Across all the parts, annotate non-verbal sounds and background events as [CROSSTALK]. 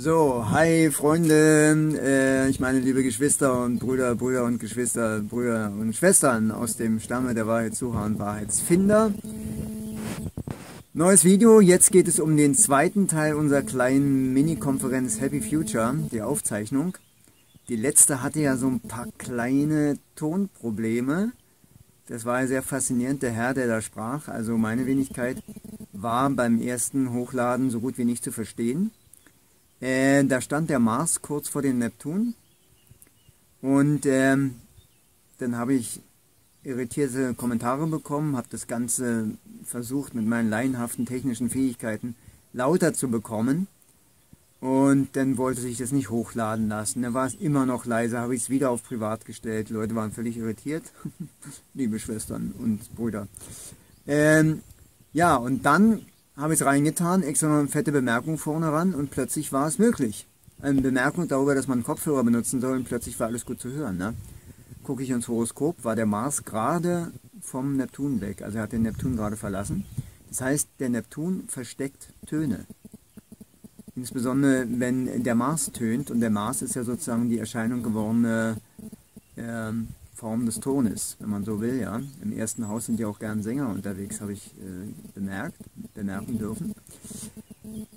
So, hi Freunde, äh, ich meine liebe Geschwister und Brüder, Brüder und Geschwister, Brüder und Schwestern aus dem Stamme der Wahrheitssucher und Wahrheitsfinder. Neues Video, jetzt geht es um den zweiten Teil unserer kleinen Mini-Konferenz Happy Future, die Aufzeichnung. Die letzte hatte ja so ein paar kleine Tonprobleme. Das war ja sehr faszinierend, der Herr, der da sprach, also meine Wenigkeit, war beim ersten Hochladen so gut wie nicht zu verstehen. Äh, da stand der Mars kurz vor dem Neptun und ähm, dann habe ich irritierte Kommentare bekommen, habe das Ganze versucht mit meinen laienhaften technischen Fähigkeiten lauter zu bekommen und dann wollte sich das nicht hochladen lassen. Dann war es immer noch leise, habe ich es wieder auf privat gestellt. Die Leute waren völlig irritiert, [LAUGHS] liebe Schwestern und Brüder. Ähm, ja, und dann habe ich es reingetan, extra noch eine fette Bemerkung vorne ran und plötzlich war es möglich. Eine Bemerkung darüber, dass man Kopfhörer benutzen soll und plötzlich war alles gut zu hören. Ne? Gucke ich ins Horoskop, war der Mars gerade vom Neptun weg, also er hat den Neptun gerade verlassen. Das heißt, der Neptun versteckt Töne. Insbesondere wenn der Mars tönt und der Mars ist ja sozusagen die Erscheinung gewordene äh, Form des Tones, wenn man so will. Ja. Im ersten Haus sind ja auch gern Sänger unterwegs, habe ich äh, bemerkt, bemerken dürfen.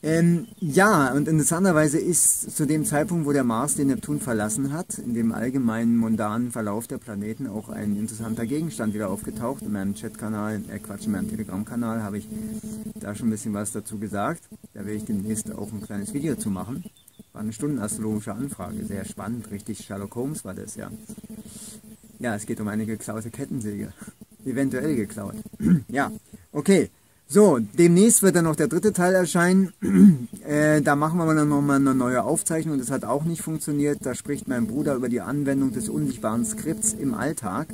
Ähm, ja, und interessanterweise ist zu dem Zeitpunkt, wo der Mars den Neptun verlassen hat, in dem allgemeinen mundanen Verlauf der Planeten auch ein interessanter Gegenstand wieder aufgetaucht. In meinem Chatkanal, äh Quatsch, in meinem Telegram-Kanal habe ich da schon ein bisschen was dazu gesagt. Da werde ich demnächst auch ein kleines Video zu machen. War eine stundenastrologische Anfrage, sehr spannend, richtig Sherlock Holmes war das ja. Ja, es geht um eine geklaute Kettensäge. Eventuell geklaut. [CLEARS THROAT] ja, okay. So, demnächst wird dann noch der dritte Teil erscheinen. [CLEARS THROAT] äh, da machen wir dann nochmal eine neue Aufzeichnung. Das hat auch nicht funktioniert. Da spricht mein Bruder über die Anwendung des unsichtbaren Skripts im Alltag.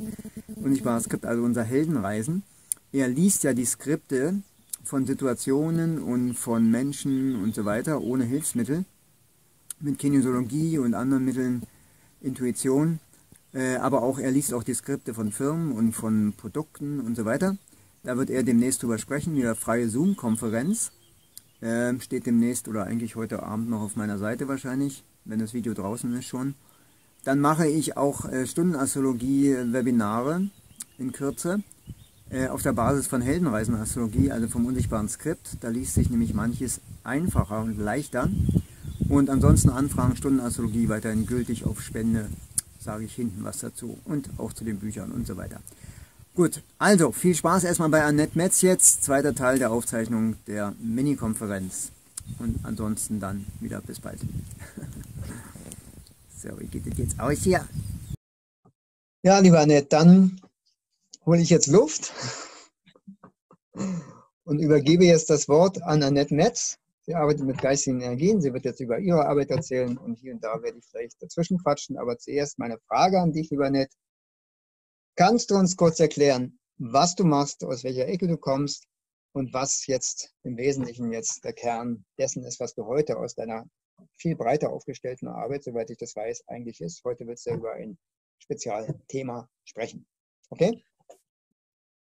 Unsichtbares Skript, also unser Heldenreisen. Er liest ja die Skripte von Situationen und von Menschen und so weiter ohne Hilfsmittel. Mit Kinesiologie und anderen Mitteln Intuition. Äh, aber auch er liest auch die Skripte von Firmen und von Produkten und so weiter. Da wird er demnächst drüber sprechen, wieder freie Zoom-Konferenz. Äh, steht demnächst oder eigentlich heute Abend noch auf meiner Seite wahrscheinlich, wenn das Video draußen ist schon. Dann mache ich auch äh, Stundenastrologie-Webinare in Kürze äh, auf der Basis von Heldenreisen-Astrologie, also vom unsichtbaren Skript. Da liest sich nämlich manches einfacher und leichter. Und ansonsten Anfragen Stundenastrologie weiterhin gültig auf Spende sage ich hinten was dazu und auch zu den Büchern und so weiter. Gut, also viel Spaß erstmal bei Annette Metz jetzt, zweiter Teil der Aufzeichnung der Mini-Konferenz. Und ansonsten dann wieder bis bald. [LAUGHS] so, wie geht es jetzt aus hier? Ja, lieber Annette, dann hole ich jetzt Luft [LAUGHS] und übergebe jetzt das Wort an Annette Metz. Sie arbeitet mit geistigen Energien. Sie wird jetzt über ihre Arbeit erzählen und hier und da werde ich vielleicht dazwischen quatschen. Aber zuerst meine Frage an dich, lieber Nett. Kannst du uns kurz erklären, was du machst, aus welcher Ecke du kommst und was jetzt im Wesentlichen jetzt der Kern dessen ist, was du heute aus deiner viel breiter aufgestellten Arbeit, soweit ich das weiß, eigentlich ist. Heute wird es ja über ein Spezialthema sprechen. Okay?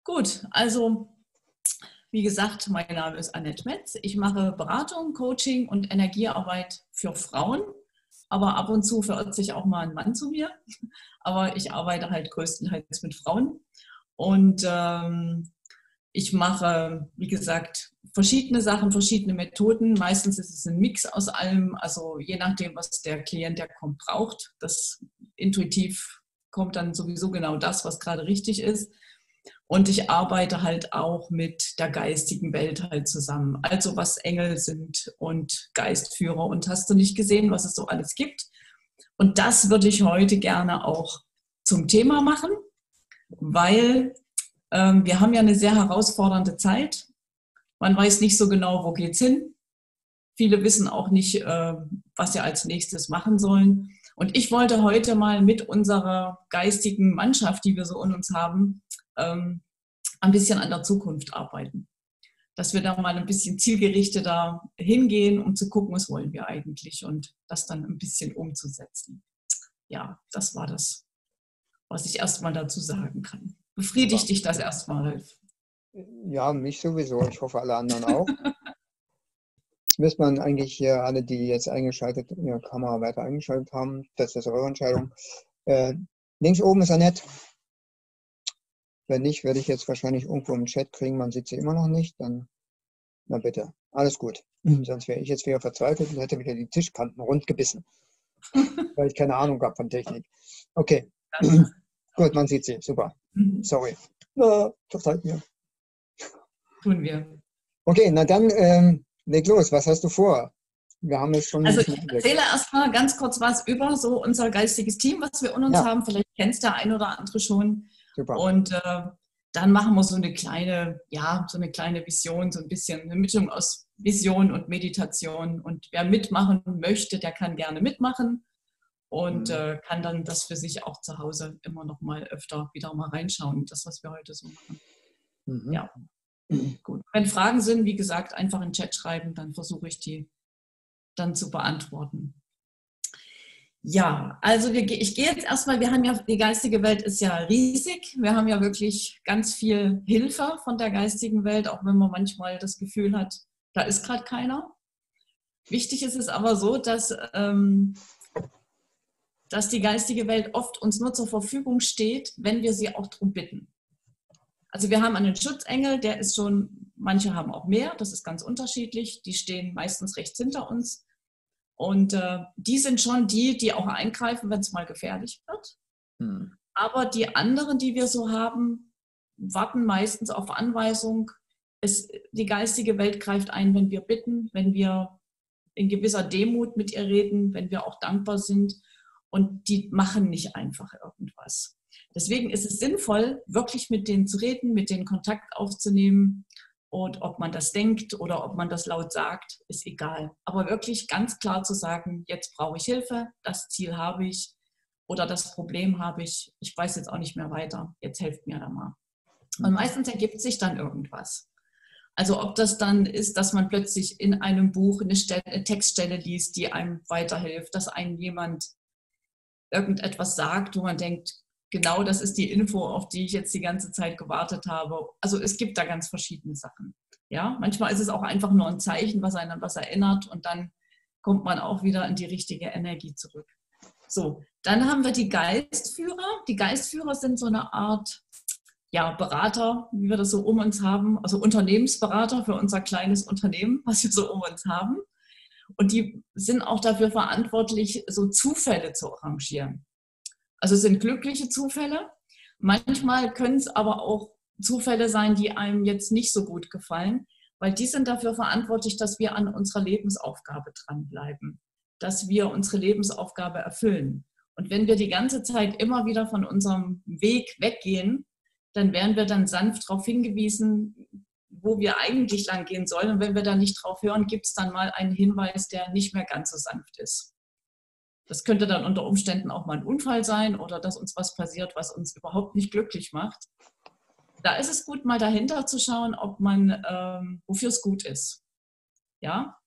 Gut, also wie gesagt, mein Name ist Annette Metz. Ich mache Beratung, Coaching und Energiearbeit für Frauen. Aber ab und zu verirrt sich auch mal ein Mann zu mir. [LAUGHS] Aber ich arbeite halt größtenteils mit Frauen. Und ähm, ich mache, wie gesagt, verschiedene Sachen, verschiedene Methoden. Meistens ist es ein Mix aus allem. Also je nachdem, was der Klient, der kommt, braucht. Das intuitiv kommt dann sowieso genau das, was gerade richtig ist. Und ich arbeite halt auch mit der geistigen Welt halt zusammen. Also was Engel sind und Geistführer. Und hast du nicht gesehen, was es so alles gibt? Und das würde ich heute gerne auch zum Thema machen, weil ähm, wir haben ja eine sehr herausfordernde Zeit. Man weiß nicht so genau, wo geht's hin. Viele wissen auch nicht, äh, was sie als nächstes machen sollen. Und ich wollte heute mal mit unserer geistigen Mannschaft, die wir so in uns haben, ähm, ein bisschen an der Zukunft arbeiten. Dass wir da mal ein bisschen zielgerichteter hingehen, um zu gucken, was wollen wir eigentlich und das dann ein bisschen umzusetzen. Ja, das war das, was ich erstmal dazu sagen kann. Befriedigt dich das erstmal, Ralf? Ja, mich sowieso. Ich hoffe, alle anderen auch. [LAUGHS] müsste man eigentlich hier alle, die jetzt eingeschaltet, ihre Kamera weiter eingeschaltet haben, das ist eure Entscheidung. Äh, links oben ist Annette. Wenn nicht, werde ich jetzt wahrscheinlich irgendwo im Chat kriegen, man sieht sie immer noch nicht, dann na bitte, alles gut. Mhm. Sonst wäre ich jetzt wieder verzweifelt und hätte wieder die Tischkanten rund gebissen, [LAUGHS] weil ich keine Ahnung habe von Technik. Okay, gut, man sieht sie, super. Mhm. Sorry. Na, verzeiht mir. Tun wir. Okay, na dann ähm, leg los, was hast du vor? Wir haben es schon. Also ich erzähle erstmal ganz kurz was über so unser geistiges Team, was wir in uns ja. haben. Vielleicht kennst der ein oder andere schon. Super. Und äh, dann machen wir so eine kleine, ja, so eine kleine Vision, so ein bisschen eine Mischung aus Vision und Meditation. Und wer mitmachen möchte, der kann gerne mitmachen und mhm. äh, kann dann das für sich auch zu Hause immer noch mal öfter wieder mal reinschauen, das, was wir heute so machen. Mhm. Ja. Gut. Wenn Fragen sind, wie gesagt, einfach in den Chat schreiben, dann versuche ich die dann zu beantworten. Ja, also wir, ich gehe jetzt erstmal, wir haben ja, die geistige Welt ist ja riesig. Wir haben ja wirklich ganz viel Hilfe von der geistigen Welt, auch wenn man manchmal das Gefühl hat, da ist gerade keiner. Wichtig ist es aber so, dass, ähm, dass die geistige Welt oft uns nur zur Verfügung steht, wenn wir sie auch darum bitten. Also wir haben einen Schutzengel, der ist schon, manche haben auch mehr, das ist ganz unterschiedlich. Die stehen meistens rechts hinter uns. Und äh, die sind schon die, die auch eingreifen, wenn es mal gefährlich wird. Hm. Aber die anderen, die wir so haben, warten meistens auf Anweisung. Es, die geistige Welt greift ein, wenn wir bitten, wenn wir in gewisser Demut mit ihr reden, wenn wir auch dankbar sind. Und die machen nicht einfach irgendwas. Deswegen ist es sinnvoll, wirklich mit denen zu reden, mit denen Kontakt aufzunehmen und ob man das denkt oder ob man das laut sagt, ist egal. Aber wirklich ganz klar zu sagen, jetzt brauche ich Hilfe, das Ziel habe ich oder das Problem habe ich, ich weiß jetzt auch nicht mehr weiter, jetzt helft mir da mal. Und meistens ergibt sich dann irgendwas. Also ob das dann ist, dass man plötzlich in einem Buch eine, Stelle, eine Textstelle liest, die einem weiterhilft, dass einem jemand irgendetwas sagt, wo man denkt, genau das ist die Info, auf die ich jetzt die ganze Zeit gewartet habe. Also es gibt da ganz verschiedene Sachen. Ja, manchmal ist es auch einfach nur ein Zeichen, was einen an was erinnert und dann kommt man auch wieder in die richtige Energie zurück. So, dann haben wir die Geistführer. Die Geistführer sind so eine Art ja, Berater, wie wir das so um uns haben, also Unternehmensberater für unser kleines Unternehmen, was wir so um uns haben. Und die sind auch dafür verantwortlich, so Zufälle zu arrangieren. Also es sind glückliche Zufälle. Manchmal können es aber auch Zufälle sein, die einem jetzt nicht so gut gefallen, weil die sind dafür verantwortlich, dass wir an unserer Lebensaufgabe dranbleiben, dass wir unsere Lebensaufgabe erfüllen. Und wenn wir die ganze Zeit immer wieder von unserem Weg weggehen, dann werden wir dann sanft darauf hingewiesen, wo wir eigentlich lang gehen sollen. Und wenn wir da nicht drauf hören, gibt es dann mal einen Hinweis, der nicht mehr ganz so sanft ist. Das könnte dann unter Umständen auch mal ein Unfall sein oder dass uns was passiert, was uns überhaupt nicht glücklich macht. Da ist es gut, mal dahinter zu schauen, ob man, ähm, wofür es gut ist. Ja?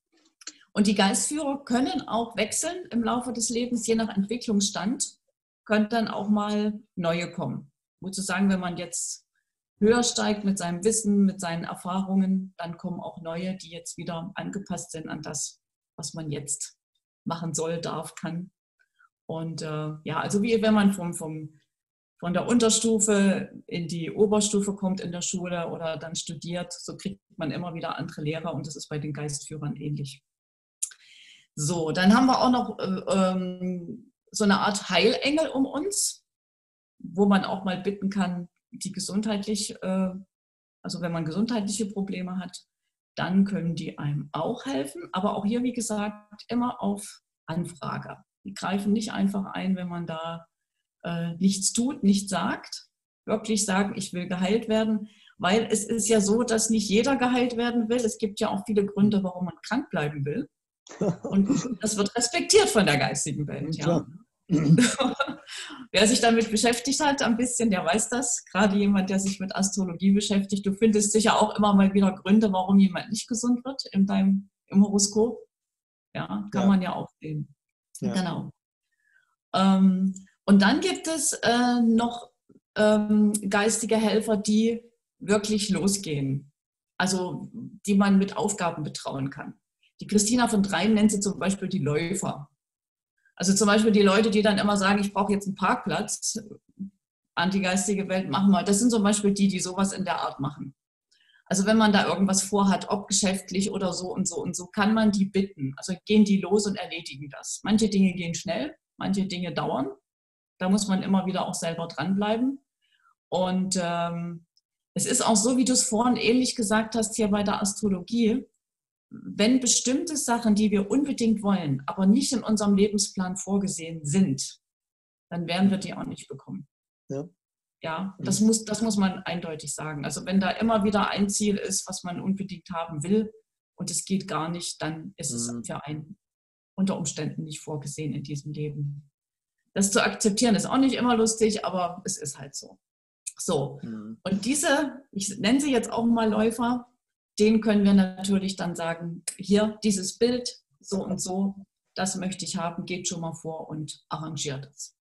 Und die Geistführer können auch wechseln im Laufe des Lebens, je nach Entwicklungsstand, können dann auch mal neue kommen. Wozu sagen, wenn man jetzt höher steigt mit seinem Wissen, mit seinen Erfahrungen, dann kommen auch neue, die jetzt wieder angepasst sind an das, was man jetzt machen soll, darf, kann. Und äh, ja, also wie wenn man vom, vom, von der Unterstufe in die Oberstufe kommt in der Schule oder dann studiert, so kriegt man immer wieder andere Lehrer und das ist bei den Geistführern ähnlich. So, dann haben wir auch noch äh, ähm, so eine Art Heilengel um uns, wo man auch mal bitten kann, die gesundheitlich, äh, also wenn man gesundheitliche Probleme hat, dann können die einem auch helfen. Aber auch hier, wie gesagt, immer auf Anfrage. Die greifen nicht einfach ein, wenn man da äh, nichts tut, nichts sagt. Wirklich sagen, ich will geheilt werden. Weil es ist ja so, dass nicht jeder geheilt werden will. Es gibt ja auch viele Gründe, warum man krank bleiben will. Und [LAUGHS] das wird respektiert von der geistigen Welt. Ja. [LAUGHS] Wer sich damit beschäftigt hat, ein bisschen, der weiß das. Gerade jemand, der sich mit Astrologie beschäftigt. Du findest sicher auch immer mal wieder Gründe, warum jemand nicht gesund wird in deinem, im Horoskop. Ja, kann ja. man ja auch sehen. Ja. Genau. Ähm, und dann gibt es äh, noch ähm, geistige Helfer, die wirklich losgehen. Also die man mit Aufgaben betrauen kann. Die Christina von Dreien nennt sie zum Beispiel die Läufer. Also zum Beispiel die Leute, die dann immer sagen, ich brauche jetzt einen Parkplatz, antigeistige Welt, machen wir. Das sind zum Beispiel die, die sowas in der Art machen. Also wenn man da irgendwas vorhat, ob geschäftlich oder so und so und so, kann man die bitten. Also gehen die los und erledigen das. Manche Dinge gehen schnell, manche Dinge dauern. Da muss man immer wieder auch selber dranbleiben. Und ähm, es ist auch so, wie du es vorhin ähnlich gesagt hast hier bei der Astrologie, wenn bestimmte Sachen, die wir unbedingt wollen, aber nicht in unserem Lebensplan vorgesehen sind, dann werden wir die auch nicht bekommen. Ja. Ja, das mhm. muss, das muss man eindeutig sagen. Also wenn da immer wieder ein Ziel ist, was man unbedingt haben will und es geht gar nicht, dann ist es mhm. für einen unter Umständen nicht vorgesehen in diesem Leben. Das zu akzeptieren ist auch nicht immer lustig, aber es ist halt so. So, mhm. und diese, ich nenne sie jetzt auch mal Läufer, denen können wir natürlich dann sagen, hier dieses Bild, so und so, das möchte ich haben, geht schon mal vor und arrangiert es.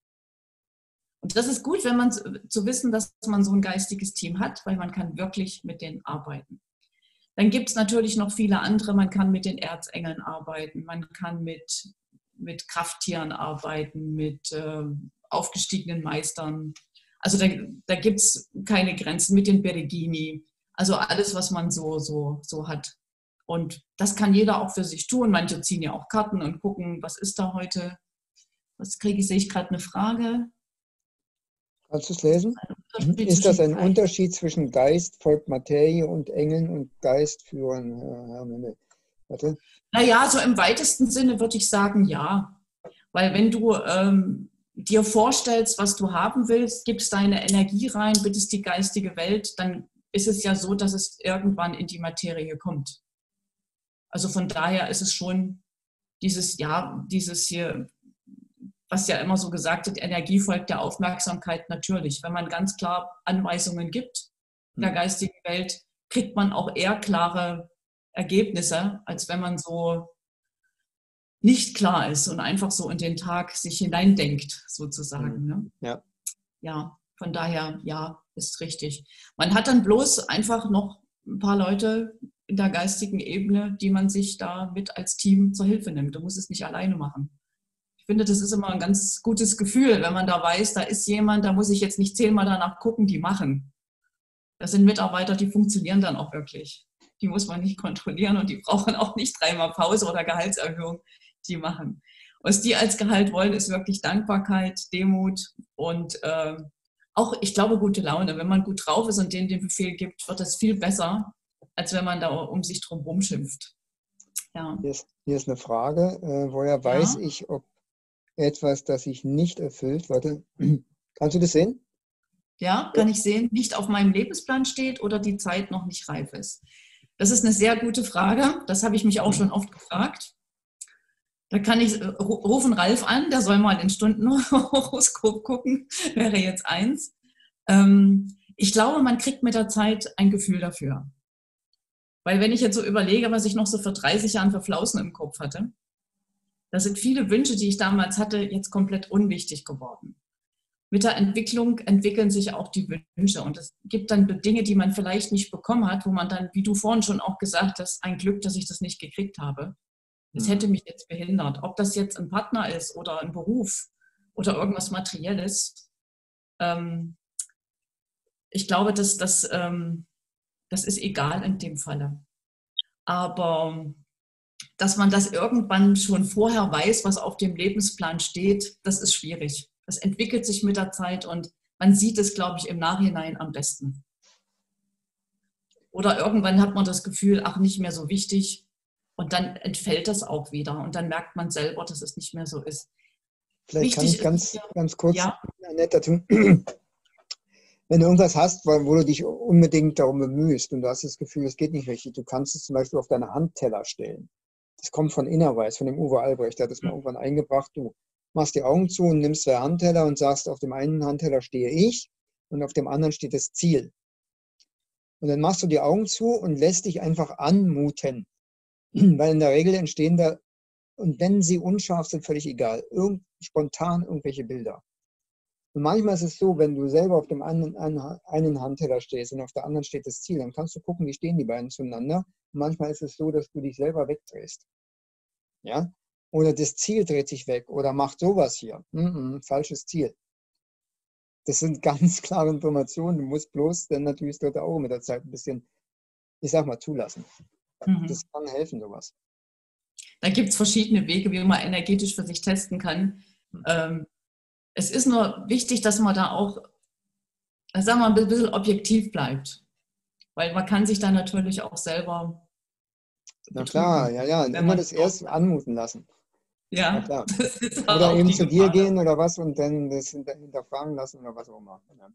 Und das ist gut, wenn man zu wissen, dass man so ein geistiges Team hat, weil man kann wirklich mit denen arbeiten. Dann gibt es natürlich noch viele andere. Man kann mit den Erzengeln arbeiten, man kann mit, mit Krafttieren arbeiten, mit äh, aufgestiegenen Meistern. Also da, da gibt es keine Grenzen mit den Berigini. Also alles, was man so, so, so hat. Und das kann jeder auch für sich tun. Manche ziehen ja auch Karten und gucken, was ist da heute. Was kriege ich? Sehe ich gerade eine Frage? Kannst du es lesen? Ist das ein Unterschied zwischen Geist folgt Materie und Engeln und Geist führen? Warte. Naja, so im weitesten Sinne würde ich sagen, ja. Weil wenn du ähm, dir vorstellst, was du haben willst, gibst deine Energie rein, bittest die geistige Welt, dann ist es ja so, dass es irgendwann in die Materie kommt. Also von daher ist es schon dieses, ja, dieses hier, was ja immer so gesagt wird, Energie folgt der Aufmerksamkeit natürlich. Wenn man ganz klar Anweisungen gibt in der hm. geistigen Welt, kriegt man auch eher klare Ergebnisse, als wenn man so nicht klar ist und einfach so in den Tag sich hineindenkt, sozusagen. Hm. Ne? Ja. ja, von daher, ja, ist richtig. Man hat dann bloß einfach noch ein paar Leute in der geistigen Ebene, die man sich da mit als Team zur Hilfe nimmt. Du musst es nicht alleine machen finde, das ist immer ein ganz gutes Gefühl, wenn man da weiß, da ist jemand, da muss ich jetzt nicht zehnmal danach gucken, die machen. Das sind Mitarbeiter, die funktionieren dann auch wirklich. Die muss man nicht kontrollieren und die brauchen auch nicht dreimal Pause oder Gehaltserhöhung, die machen. Was die als Gehalt wollen, ist wirklich Dankbarkeit, Demut und äh, auch, ich glaube, gute Laune. Wenn man gut drauf ist und denen den Befehl gibt, wird das viel besser, als wenn man da um sich drum rumschimpft. Ja. Hier, ist, hier ist eine Frage. Äh, woher weiß ja. ich, ob etwas, das sich nicht erfüllt. Warte, [CLEARS THROAT] kannst du das sehen? Ja, kann ich sehen. Nicht auf meinem Lebensplan steht oder die Zeit noch nicht reif ist. Das ist eine sehr gute Frage. Das habe ich mich auch schon oft gefragt. Da kann ich äh, rufen Ralf an, der soll mal in Stundenhoroskop [LAUGHS] gucken, wäre jetzt eins. Ähm, ich glaube, man kriegt mit der Zeit ein Gefühl dafür. Weil wenn ich jetzt so überlege, was ich noch so vor 30 Jahren für Flausen im Kopf hatte, da sind viele Wünsche, die ich damals hatte, jetzt komplett unwichtig geworden. Mit der Entwicklung entwickeln sich auch die Wünsche und es gibt dann Dinge, die man vielleicht nicht bekommen hat, wo man dann, wie du vorhin schon auch gesagt hast, ein Glück, dass ich das nicht gekriegt habe. Das hätte mich jetzt behindert. Ob das jetzt ein Partner ist oder ein Beruf oder irgendwas Materielles. Ähm, ich glaube, dass das, ähm, das ist egal in dem Falle. Aber dass man das irgendwann schon vorher weiß, was auf dem Lebensplan steht, das ist schwierig. Das entwickelt sich mit der Zeit und man sieht es, glaube ich, im Nachhinein am besten. Oder irgendwann hat man das Gefühl, ach, nicht mehr so wichtig. Und dann entfällt das auch wieder. Und dann merkt man selber, dass es nicht mehr so ist. Vielleicht wichtig kann ich ganz, ist, ganz kurz ja. nett dazu. [CLEARS THROAT] Wenn du irgendwas hast, wo du dich unbedingt darum bemühst und du hast das Gefühl, es geht nicht richtig, du kannst es zum Beispiel auf deine Handteller stellen das kommt von Innerweis, von dem Uwe Albrecht, der hat das mal irgendwann eingebracht. Du machst die Augen zu und nimmst zwei Handteller und sagst, auf dem einen Handteller stehe ich und auf dem anderen steht das Ziel. Und dann machst du die Augen zu und lässt dich einfach anmuten. [CLEARS THROAT] Weil in der Regel entstehen da, und wenn sie unscharf sind, völlig egal, irgend, spontan irgendwelche Bilder. Und manchmal ist es so, wenn du selber auf dem einen, einen Handteller stehst und auf der anderen steht das Ziel, dann kannst du gucken, wie stehen die beiden zueinander. Und manchmal ist es so, dass du dich selber wegdrehst. Ja? Oder das Ziel dreht sich weg oder macht sowas hier. Mm -mm, falsches Ziel. Das sind [LAUGHS] ganz klare Informationen. Du musst bloß dann natürlich dort auch mit der Zeit ein bisschen, ich sag mal, zulassen. Mhm. Das kann helfen, sowas. Da gibt es verschiedene Wege, wie man energetisch für sich testen kann. Mhm. Ähm, es ist nur wichtig, dass man da auch, sagen wir mal, ein bisschen objektiv bleibt. Weil man kann sich da natürlich auch selber. Na klar, ja, ja. Immer das erst anmuten lassen. Ja, klar. [LAUGHS] Oder eben zu dir gehen oder was und dann das hinterfragen lassen oder was auch immer. Ja.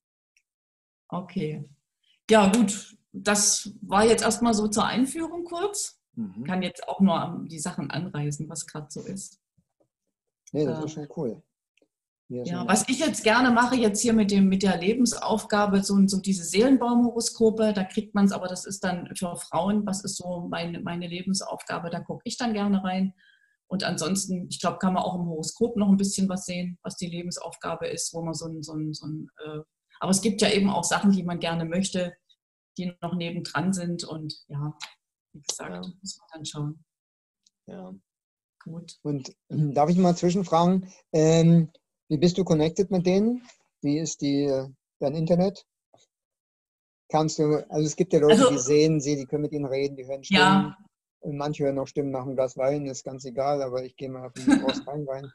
Okay. Ja, gut. Das war jetzt erstmal so zur Einführung kurz. Mhm. Kann jetzt auch nur die Sachen anreißen, was gerade so ist. Nee, das äh, ist schon cool. Ja, was ich jetzt gerne mache, jetzt hier mit, dem, mit der Lebensaufgabe, so, so diese Seelenbaumhoroskope, da kriegt man es, aber das ist dann für Frauen, was ist so meine, meine Lebensaufgabe, da gucke ich dann gerne rein. Und ansonsten, ich glaube, kann man auch im Horoskop noch ein bisschen was sehen, was die Lebensaufgabe ist, wo man so ein, so ein, so ein äh, aber es gibt ja eben auch Sachen, die man gerne möchte, die noch nebendran sind und ja, wie gesagt, ja. muss man dann schauen. Ja. Gut. Und äh, darf ich mal zwischenfragen, ähm, wie bist du connected mit denen? Wie ist die, dein Internet? Kannst du, also es gibt ja Leute, also, die sehen sie, die können mit ihnen reden, die hören Stimmen. Ja, Manche hören noch Stimmen nach einem Glas Wein, ist ganz egal, aber ich gehe mal auf den Glas [LAUGHS] Wein.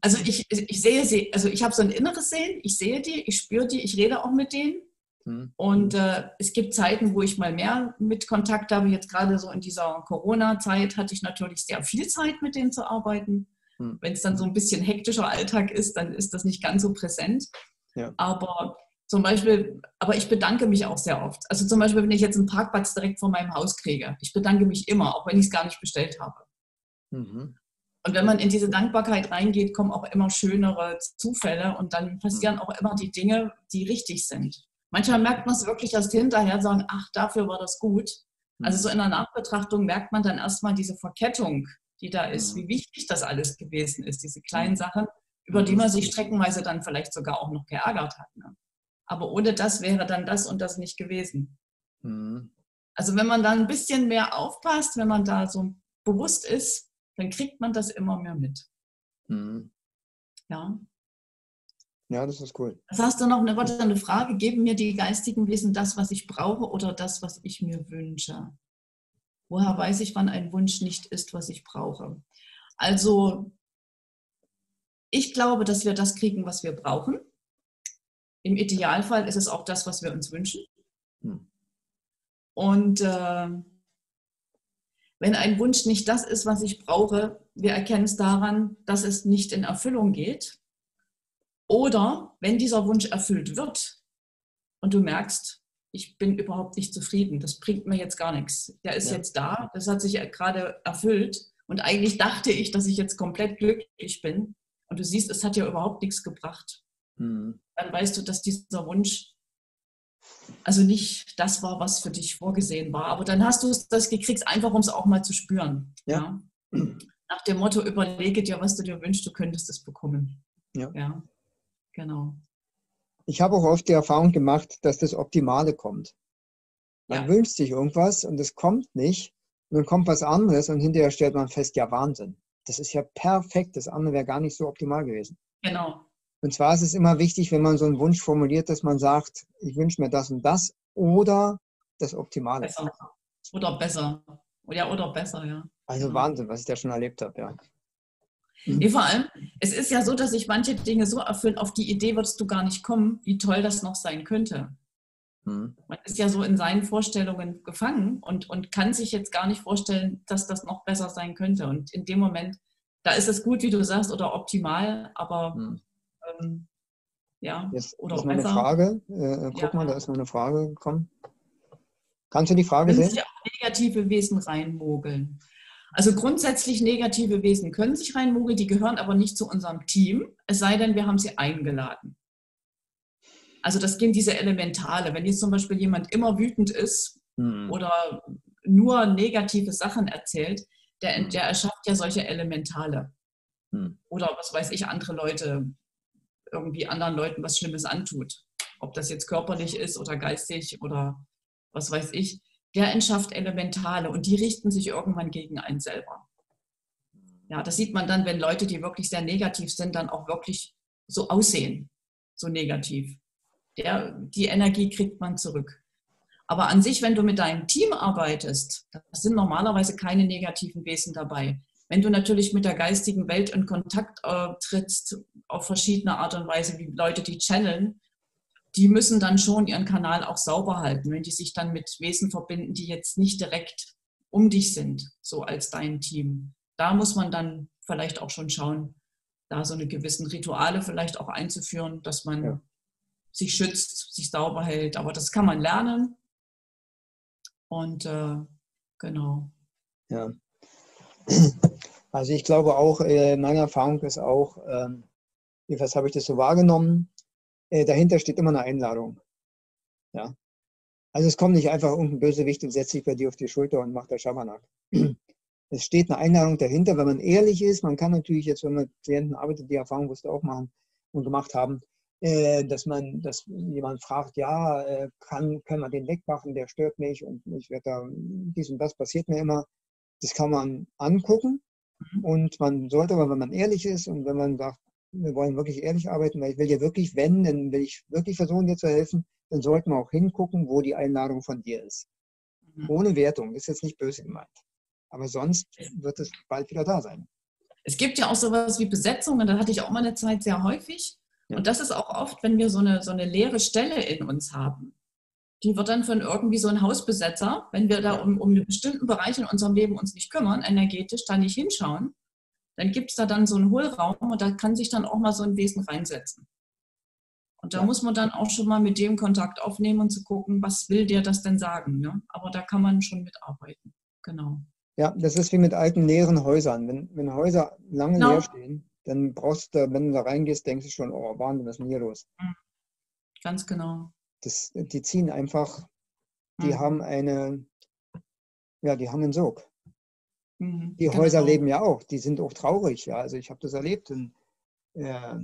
Also ich, ich sehe sie, also ich habe so ein inneres Sehen, ich sehe die, ich spüre die, ich rede auch mit denen. Hm. Und äh, es gibt Zeiten, wo ich mal mehr mit Kontakt habe. Jetzt gerade so in dieser Corona-Zeit hatte ich natürlich sehr viel Zeit, mit denen zu arbeiten. Hm. Wenn es dann so ein bisschen hektischer Alltag ist, dann ist das nicht ganz so präsent. Ja. Aber zum Beispiel, aber ich bedanke mich auch sehr oft. Also zum Beispiel, wenn ich jetzt einen Parkplatz direkt vor meinem Haus kriege, ich bedanke mich immer, auch wenn ich es gar nicht bestellt habe. Mhm. Und wenn man in diese Dankbarkeit reingeht, kommen auch immer schönere Zufälle und dann passieren mhm. auch immer die Dinge, die richtig sind. Manchmal merkt man es wirklich erst hinterher, sagen, ach, dafür war das gut. Also so in der Nachbetrachtung merkt man dann erstmal diese Verkettung, die da ist, mhm. wie wichtig das alles gewesen ist, diese kleinen mhm. Sachen, über die man sich streckenweise dann vielleicht sogar auch noch geärgert hat. Ne? Aber ohne das wäre dann das und das nicht gewesen. Mhm. Also wenn man da ein bisschen mehr aufpasst, wenn man da so bewusst ist, dann kriegt man das immer mehr mit. Mhm. Ja. Ja, das ist cool. Was hast du noch eine, warte, eine Frage? Geben mir die geistigen Wesen das, was ich brauche oder das, was ich mir wünsche? Woher weiß ich, wann ein Wunsch nicht ist, was ich brauche? Also, ich glaube, dass wir das kriegen, was wir brauchen. Im Idealfall ist es auch das, was wir uns wünschen. Hm. Und äh, wenn ein Wunsch nicht das ist, was ich brauche, wir erkennen es daran, dass es nicht in Erfüllung geht. Oder wenn dieser Wunsch erfüllt wird und du merkst, ich bin überhaupt nicht zufrieden, das bringt mir jetzt gar nichts. Der ist ja. jetzt da, das hat sich gerade erfüllt und eigentlich [LAUGHS] dachte ich, dass ich jetzt komplett glücklich bin. Und du siehst, es hat ja überhaupt nichts gebracht. Mhm. Dann weißt du, dass dieser Wunsch also nicht das war, was für dich vorgesehen war. Aber dann hast du es das gekriegt, einfach um es auch mal zu spüren. Ja. ja. Nach dem Motto, überlege dir, was du dir wünschst, du könntest es bekommen. Ja. ja. Genau. Ich habe auch oft die Erfahrung gemacht, dass das Optimale kommt. Man ja. wünscht sich irgendwas und es kommt nicht. Und dann kommt was anderes und hinterher stellt man fest, ja Wahnsinn. Das ist ja perfekt. Das andere wäre gar nicht so optimal gewesen. Genau. Und zwar ist es immer wichtig, wenn man so einen Wunsch formuliert, dass man sagt, ich wünsche mir das und das oder das Optimale. Besser. Oder besser. Ja, oder besser, ja. Also Wahnsinn, was ich da schon erlebt habe, ja. Mhm. Nee, vor allem, es ist ja so, dass sich manche Dinge so erfüllen, auf die Idee würdest du gar nicht kommen, wie toll das noch sein könnte. Mhm. Man ist ja so in seinen Vorstellungen gefangen und, und kann sich jetzt gar nicht vorstellen, dass das noch besser sein könnte. Und in dem Moment, da ist es gut, wie du sagst, oder optimal, aber mhm ähm, ja, Jetzt oder ist noch eine Frage. Äh, guck ja. mal, da ist noch eine Frage gekommen. Kannst du die Frage können sehen? Sich auch negative Wesen reinmogeln. Also grundsätzlich negative Wesen können sich reinmogeln, die gehören aber nicht zu unserem Team, es sei denn, wir haben sie eingeladen. Also das sind diese Elementale. Wenn jetzt zum Beispiel jemand immer wütend ist hm. oder nur negative Sachen erzählt, der, hm. der erschafft ja solche Elementale. Hm. Oder was weiß ich, andere Leute irgendwie anderen Leuten was Schlimmes antut. Ob das jetzt körperlich ist oder geistig oder was weiß ich. Der entschafft Elementale und die richten sich irgendwann gegen einen selber. Ja, das sieht man dann, wenn Leute, die wirklich sehr negativ sind, dann auch wirklich so aussehen, so negativ. Der, die Energie kriegt man zurück. Aber an sich, wenn du mit deinem Team arbeitest, da sind normalerweise keine negativen Wesen dabei. Wenn du natürlich mit der geistigen Welt in Kontakt äh, trittst, auf verschiedene Art und Weise, wie Leute, die channeln, die müssen dann schon ihren Kanal auch sauber halten, wenn die sich dann mit Wesen verbinden, die jetzt nicht direkt um dich sind, so als dein Team. Da muss man dann vielleicht auch schon schauen, da so eine gewissen Rituale vielleicht auch einzuführen, dass man ja. sich schützt, sich sauber hält. Aber das kann man lernen. Und äh, genau. Ja. Also ich glaube auch, äh, meine Erfahrung ist auch, ähm, jedenfalls habe ich das so wahrgenommen, äh, dahinter steht immer eine Einladung. Ja. Also es kommt nicht einfach irgendein Bösewicht und setzt sich bei dir auf die Schulter und macht der Schabernack. [CLEARS THROAT] Es steht eine Einladung dahinter, wenn man ehrlich ist. Man kann natürlich jetzt, wenn man mit Klienten arbeitet, die Erfahrung wirst du auch machen und gemacht haben, äh, dass man, dass jemand fragt, ja, äh, kann, kann man den wegmachen, der stört mich und ich werde da, dies und das passiert mir immer. Das kann man angucken. Und man sollte aber, wenn man ehrlich ist und wenn man sagt, wir wollen wirklich ehrlich arbeiten, weil ich will dir wirklich, wenn, dann will ich wirklich versuchen, dir zu helfen, dann sollten wir auch hingucken, wo die Einladung von dir ist. Mhm. Ohne Wertung, ist jetzt nicht böse gemeint. Aber sonst wird es bald wieder da sein. Es gibt ja auch sowas wie Besetzungen, da hatte ich auch mal eine Zeit sehr häufig. Ja. Und das ist auch oft, wenn wir so eine, so eine leere Stelle in uns haben. Die wird dann von irgendwie so einem Hausbesetzer, wenn wir da um, um einen bestimmten Bereich in unserem Leben uns nicht kümmern, energetisch da nicht hinschauen, dann gibt es da dann so einen Hohlraum und da kann sich dann auch mal so ein Wesen reinsetzen. Und da ja. muss man dann auch schon mal mit dem Kontakt aufnehmen und zu gucken, was will der das denn sagen. Ne? Aber da kann man schon mitarbeiten. Genau. Ja, das ist wie mit alten leeren Häusern. Wenn, wenn Häuser lange genau. leer stehen, dann brauchst du, wenn du da reingehst, denkst du schon, oh Wahnsinn, was ist denn hier los? Mhm. Ganz genau. Das, die ziehen einfach, die mhm. haben eine, ja, die haben einen Sog. Mhm, die genau. Häuser leben ja auch, die sind auch traurig. Ja, also ich habe das erlebt in, äh,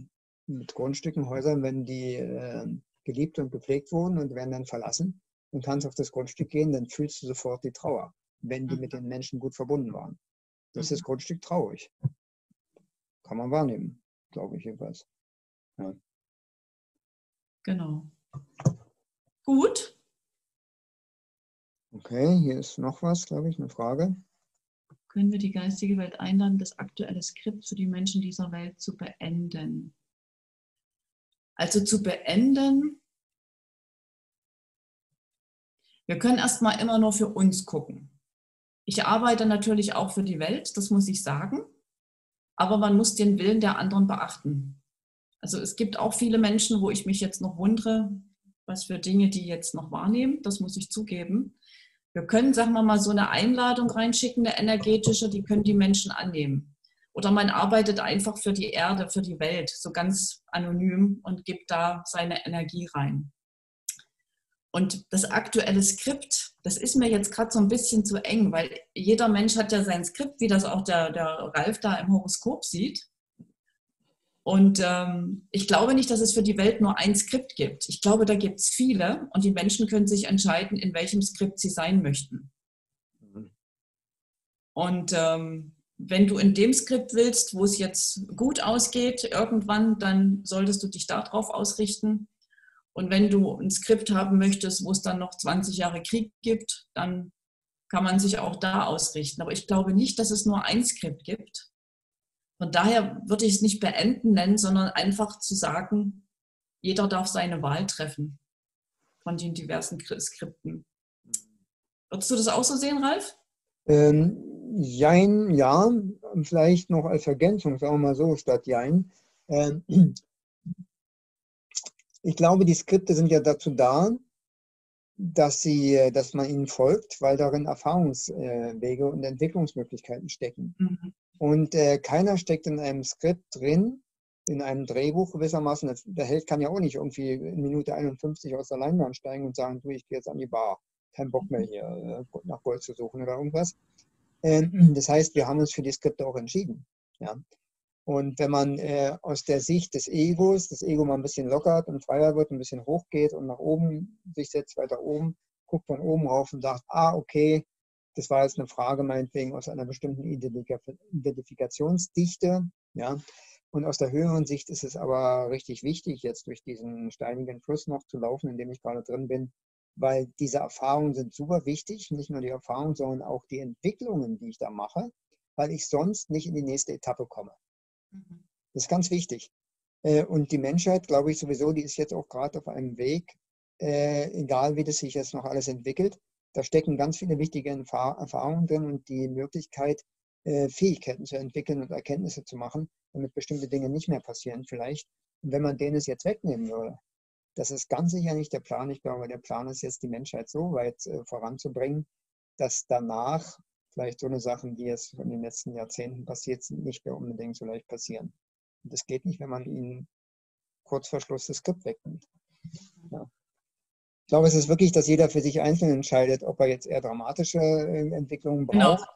mit Grundstücken, Häusern, wenn die äh, geliebt und gepflegt wurden und werden dann verlassen und kannst auf das Grundstück gehen, dann fühlst du sofort die Trauer, wenn die mhm. mit den Menschen gut verbunden waren. Das ist das mhm. Grundstück traurig. Kann man wahrnehmen, glaube ich jedenfalls. Ja. Genau. Gut. Okay, hier ist noch was, glaube ich, eine Frage können wir die geistige Welt einladen, das aktuelle Skript für die Menschen dieser Welt zu beenden. Also zu beenden, wir können erstmal immer nur für uns gucken. Ich arbeite natürlich auch für die Welt, das muss ich sagen, aber man muss den Willen der anderen beachten. Also es gibt auch viele Menschen, wo ich mich jetzt noch wundere, was für Dinge die jetzt noch wahrnehmen, das muss ich zugeben. Wir können, sagen wir mal, so eine Einladung reinschicken, eine energetische, die können die Menschen annehmen. Oder man arbeitet einfach für die Erde, für die Welt, so ganz anonym und gibt da seine Energie rein. Und das aktuelle Skript, das ist mir jetzt gerade so ein bisschen zu eng, weil jeder Mensch hat ja sein Skript, wie das auch der, der Ralf da im Horoskop sieht. Und ähm, ich glaube nicht, dass es für die Welt nur ein Skript gibt. Ich glaube, da gibt es viele und die Menschen können sich entscheiden, in welchem Skript sie sein möchten. Mhm. Und ähm, wenn du in dem Skript willst, wo es jetzt gut ausgeht, irgendwann, dann solltest du dich darauf ausrichten. Und wenn du ein Skript haben möchtest, wo es dann noch 20 Jahre Krieg gibt, dann kann man sich auch da ausrichten. Aber ich glaube nicht, dass es nur ein Skript gibt, von daher würde ich es nicht beenden nennen, sondern einfach zu sagen, jeder darf seine Wahl treffen von den diversen Skripten. Würdest du das auch so sehen, Ralf? Ähm, jein, ja, vielleicht noch als Ergänzung, sagen wir mal so, statt Jein. Ähm, ich glaube, die Skripte sind ja dazu da, dass, sie, dass man ihnen folgt, weil darin Erfahrungswege und Entwicklungsmöglichkeiten stecken. Mhm. Und äh, keiner steckt in einem Skript drin, in einem Drehbuch gewissermaßen. Der Held kann ja auch nicht irgendwie in Minute 51 aus der Leinwand steigen und sagen, du, ich gehe jetzt an die Bar. Kein Bock mehr hier äh, nach Gold zu suchen oder irgendwas. Ähm, [CLEARS THROAT] das heißt, wir haben uns für die Skripte auch entschieden. Ja. Und wenn man äh, aus der Sicht des Egos, das Ego mal ein bisschen lockert und freier wird, ein bisschen hochgeht und nach oben sich setzt, weiter oben, guckt von oben rauf und sagt, ah, okay, Das war jetzt eine Frage meinetwegen aus einer bestimmten Identifikationsdichte. Ja. Und aus der höheren Sicht ist es aber richtig wichtig, jetzt durch diesen steinigen Fluss noch zu laufen, in dem ich gerade drin bin, weil diese Erfahrungen sind super wichtig. Nicht nur die Erfahrungen, sondern auch die Entwicklungen, die ich da mache, weil ich sonst nicht in die nächste Etappe komme. Mhm. Das ist ganz wichtig. Äh, und die Menschheit, glaube ich sowieso, die ist jetzt auch gerade auf einem Weg, äh, egal wie das sich jetzt noch alles entwickelt. Da stecken ganz viele wichtige Erfahrungen drin und die Möglichkeit, äh, Fähigkeiten zu entwickeln und Erkenntnisse zu machen, damit bestimmte Dinge nicht mehr passieren vielleicht. Und wenn man denen es jetzt wegnehmen würde, das ist ganz sicher nicht der Plan. Ich glaube, der Plan ist jetzt, die Menschheit so weit äh, voranzubringen, dass danach vielleicht so eine Sachen, die jetzt in den letzten Jahrzehnten passiert sind, nicht mehr unbedingt so leicht passieren. Und das geht nicht, wenn man ihnen kurz vor Schluss das Skript wegnimmt. Ja. Ich glaube, es ist wirklich, dass jeder für sich einzeln entscheidet, ob er jetzt eher dramatische äh, Entwicklungen genau. braucht.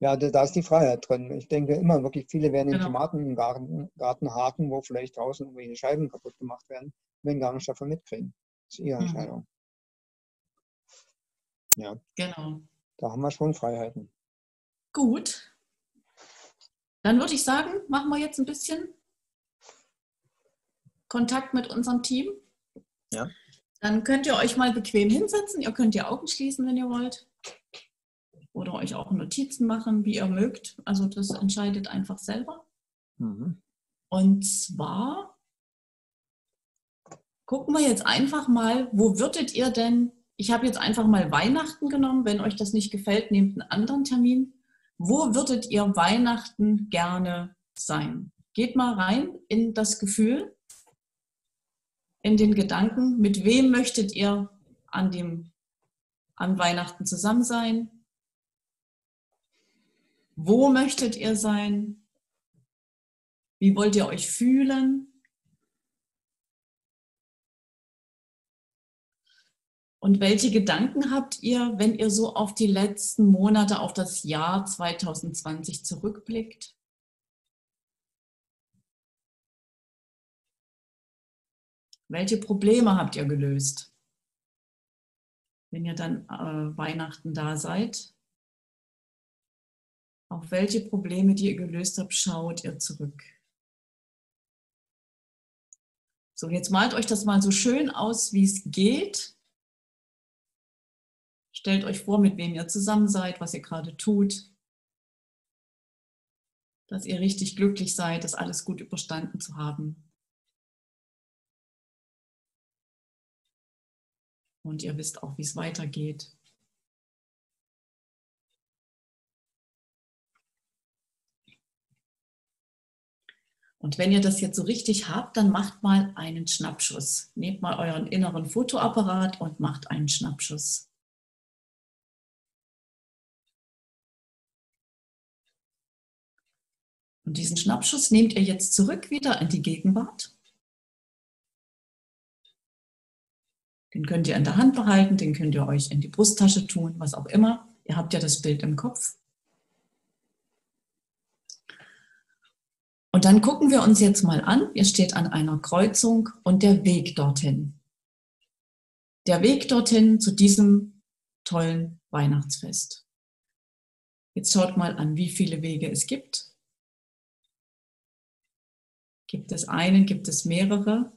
Genau. Ja, da ist die Freiheit drin. Ich denke immer wirklich, viele werden genau. den Tomatengarten Garten haken, wo vielleicht draußen irgendwelche Scheiben kaputt gemacht werden, wenn gar nicht davon mitkriegen. Das ist ihre mhm. Entscheidung. Ja. Genau. Da haben wir schon Freiheiten. Gut. Dann würde ich sagen, machen wir jetzt ein bisschen Kontakt mit unserem Team. Ja. Dann könnt ihr euch mal bequem hinsetzen. Ihr könnt die Augen schließen, wenn ihr wollt. Oder euch auch Notizen machen, wie ihr mögt. Also das entscheidet einfach selber. Mhm. Und zwar gucken wir jetzt einfach mal, wo würdet ihr denn, ich habe jetzt einfach mal Weihnachten genommen, wenn euch das nicht gefällt, nehmt einen anderen Termin. Wo würdet ihr Weihnachten gerne sein? Geht mal rein in das Gefühl, in den Gedanken, mit wem möchtet ihr an, dem, an Weihnachten zusammen sein? Wo möchtet ihr sein? Wie wollt ihr euch fühlen? Und welche Gedanken habt ihr, wenn ihr so auf die letzten Monate, auf das Jahr 2020 zurückblickt? Welche Probleme habt ihr gelöst, wenn ihr dann äh, Weihnachten da seid? Auf welche Probleme, die ihr gelöst habt, schaut ihr zurück? So, jetzt malt euch das mal so schön aus, wie es geht. Stellt euch vor, mit wem ihr zusammen seid, was ihr gerade tut, dass ihr richtig glücklich seid, das alles gut überstanden zu haben. Und ihr wisst auch, wie es weitergeht. Und wenn ihr das jetzt so richtig habt, dann macht mal einen Schnappschuss. Nehmt mal euren inneren Fotoapparat und macht einen Schnappschuss. Und diesen Schnappschuss nehmt ihr jetzt zurück wieder in die Gegenwart. Den könnt ihr in der Hand behalten, den könnt ihr euch in die Brusttasche tun, was auch immer. Ihr habt ja das Bild im Kopf. Und dann gucken wir uns jetzt mal an. Ihr steht an einer Kreuzung und der Weg dorthin. Der Weg dorthin zu diesem tollen Weihnachtsfest. Jetzt schaut mal an, wie viele Wege es gibt. Gibt es einen, gibt es mehrere?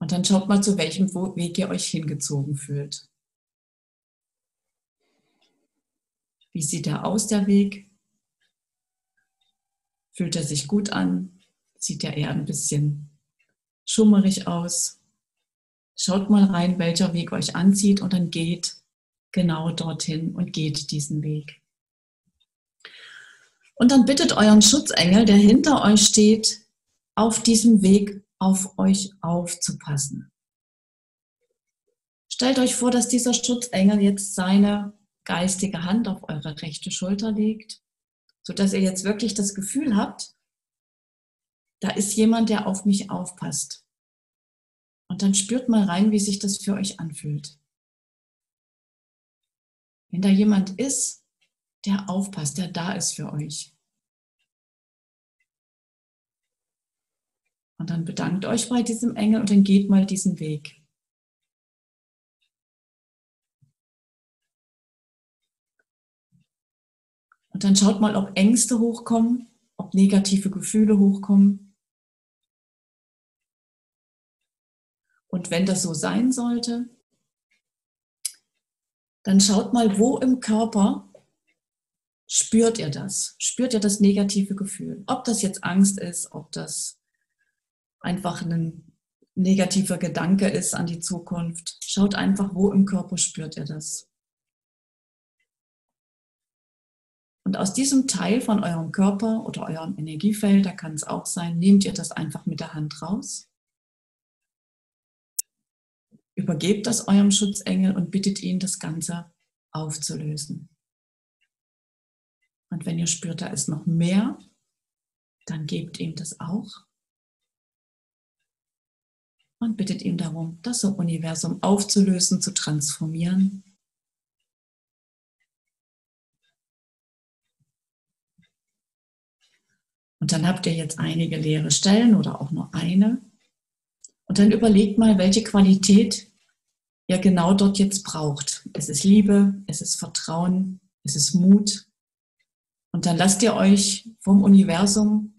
Und dann schaut mal, zu welchem Weg ihr euch hingezogen fühlt. Wie sieht er aus, der Weg? Fühlt er sich gut an? Sieht er eher ein bisschen schummerig aus? Schaut mal rein, welcher Weg euch anzieht und dann geht genau dorthin und geht diesen Weg. Und dann bittet euren Schutzengel, der hinter euch steht, auf diesem Weg auf euch aufzupassen. Stellt euch vor, dass dieser Schutzengel jetzt seine geistige Hand auf eure rechte Schulter legt, sodass ihr jetzt wirklich das Gefühl habt, da ist jemand, der auf mich aufpasst. Und dann spürt mal rein, wie sich das für euch anfühlt. Wenn da jemand ist, der aufpasst, der da ist für euch. Und dann bedankt euch bei diesem Engel und dann geht mal diesen Weg. Und dann schaut mal, ob Ängste hochkommen, ob negative Gefühle hochkommen. Und wenn das so sein sollte, dann schaut mal, wo im Körper spürt ihr das? Spürt ihr das negative Gefühl? Ob das jetzt Angst ist, ob das einfach ein negativer Gedanke ist an die Zukunft. Schaut einfach, wo im Körper spürt ihr das. Und aus diesem Teil von eurem Körper oder eurem Energiefeld, da kann es auch sein, nehmt ihr das einfach mit der Hand raus. Übergebt das eurem Schutzengel und bittet ihn, das Ganze aufzulösen. Und wenn ihr spürt, da ist noch mehr, dann gebt ihm das auch. Und bittet ihm darum, das Universum aufzulösen, zu transformieren Und dann habt ihr jetzt einige leere Stellen oder auch nur eine. Und dann überlegt mal, welche Qualität ihr genau dort jetzt braucht. Es ist Liebe, es ist Vertrauen, es ist Mut. Und dann lasst ihr euch vom Universum,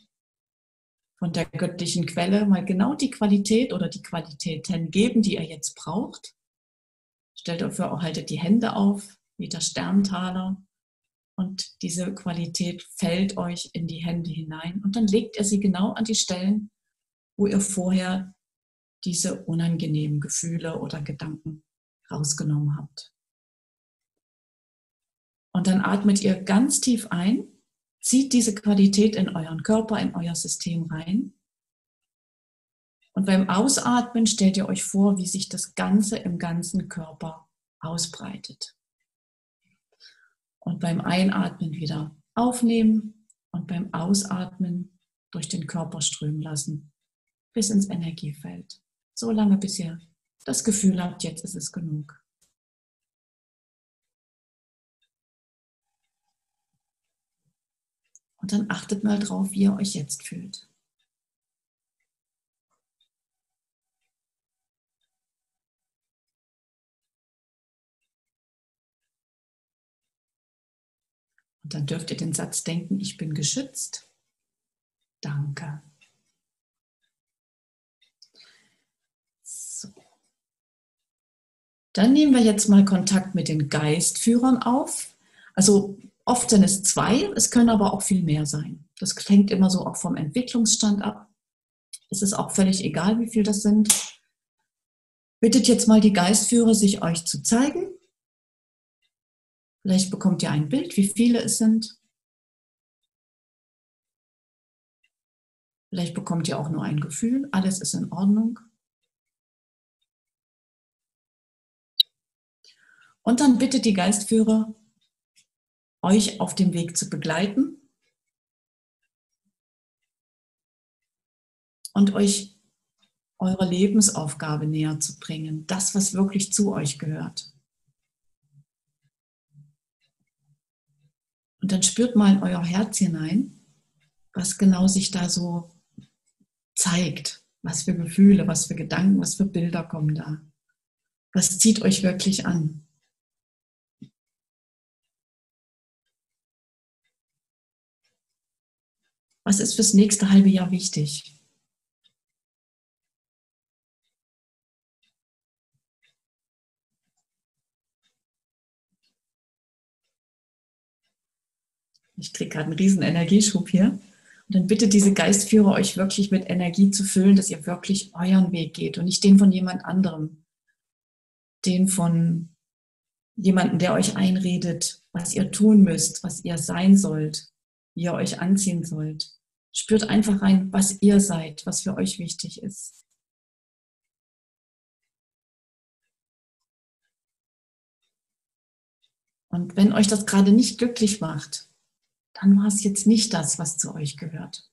von der göttlichen Quelle mal genau die Qualität oder die Qualitäten geben, die ihr jetzt braucht. Stellt dafür auch, haltet die Hände auf, wie der Sterntaler und diese Qualität fällt euch in die Hände hinein und dann legt ihr sie genau an die Stellen, wo ihr vorher diese unangenehmen Gefühle oder Gedanken rausgenommen habt. Und dann atmet ihr ganz tief ein, zieht diese Qualität in euren Körper, in euer System rein. Und beim Ausatmen stellt ihr euch vor, wie sich das Ganze im ganzen Körper ausbreitet. Und beim Einatmen wieder aufnehmen und beim Ausatmen durch den Körper strömen lassen bis ins Energiefeld. So lange, bis ihr das Gefühl habt, jetzt ist es genug. Und dann achtet mal drauf, wie ihr euch jetzt fühlt. Und dann dürft ihr den Satz denken, ich bin geschützt. Danke. So. Dann nehmen wir jetzt mal Kontakt mit den Geistführern auf. Also oft sind es zwei, es können aber auch viel mehr sein. Das hängt immer so auch vom Entwicklungsstand ab. Es ist auch völlig egal, wie viel das sind. Bittet jetzt mal die Geistführer, sich euch zu zeigen. Vielleicht bekommt ihr ein Bild, wie viele es sind. Vielleicht bekommt ihr auch nur ein Gefühl, alles ist in Ordnung. Und dann bittet die Geistführer, euch auf dem Weg zu begleiten und euch eure Lebensaufgabe näher zu bringen, das, was wirklich zu euch gehört. Und dann spürt mal in euer Herz hinein, was genau sich da so zeigt. Was für Gefühle, was für Gedanken, was für Bilder kommen da. Was zieht euch wirklich an? Was ist fürs nächste halbe Jahr wichtig? Ich kriege gerade einen riesen Energieschub hier. Und dann bitte diese Geistführer euch wirklich mit Energie zu füllen, dass ihr wirklich euren Weg geht und nicht den von jemand anderem. Den von jemandem, der euch einredet, was ihr tun müsst, was ihr sein sollt, wie ihr euch anziehen sollt. Spürt einfach rein, was ihr seid, was für euch wichtig ist. Und wenn euch das gerade nicht glücklich macht, dann war es jetzt nicht das, was zu euch gehört.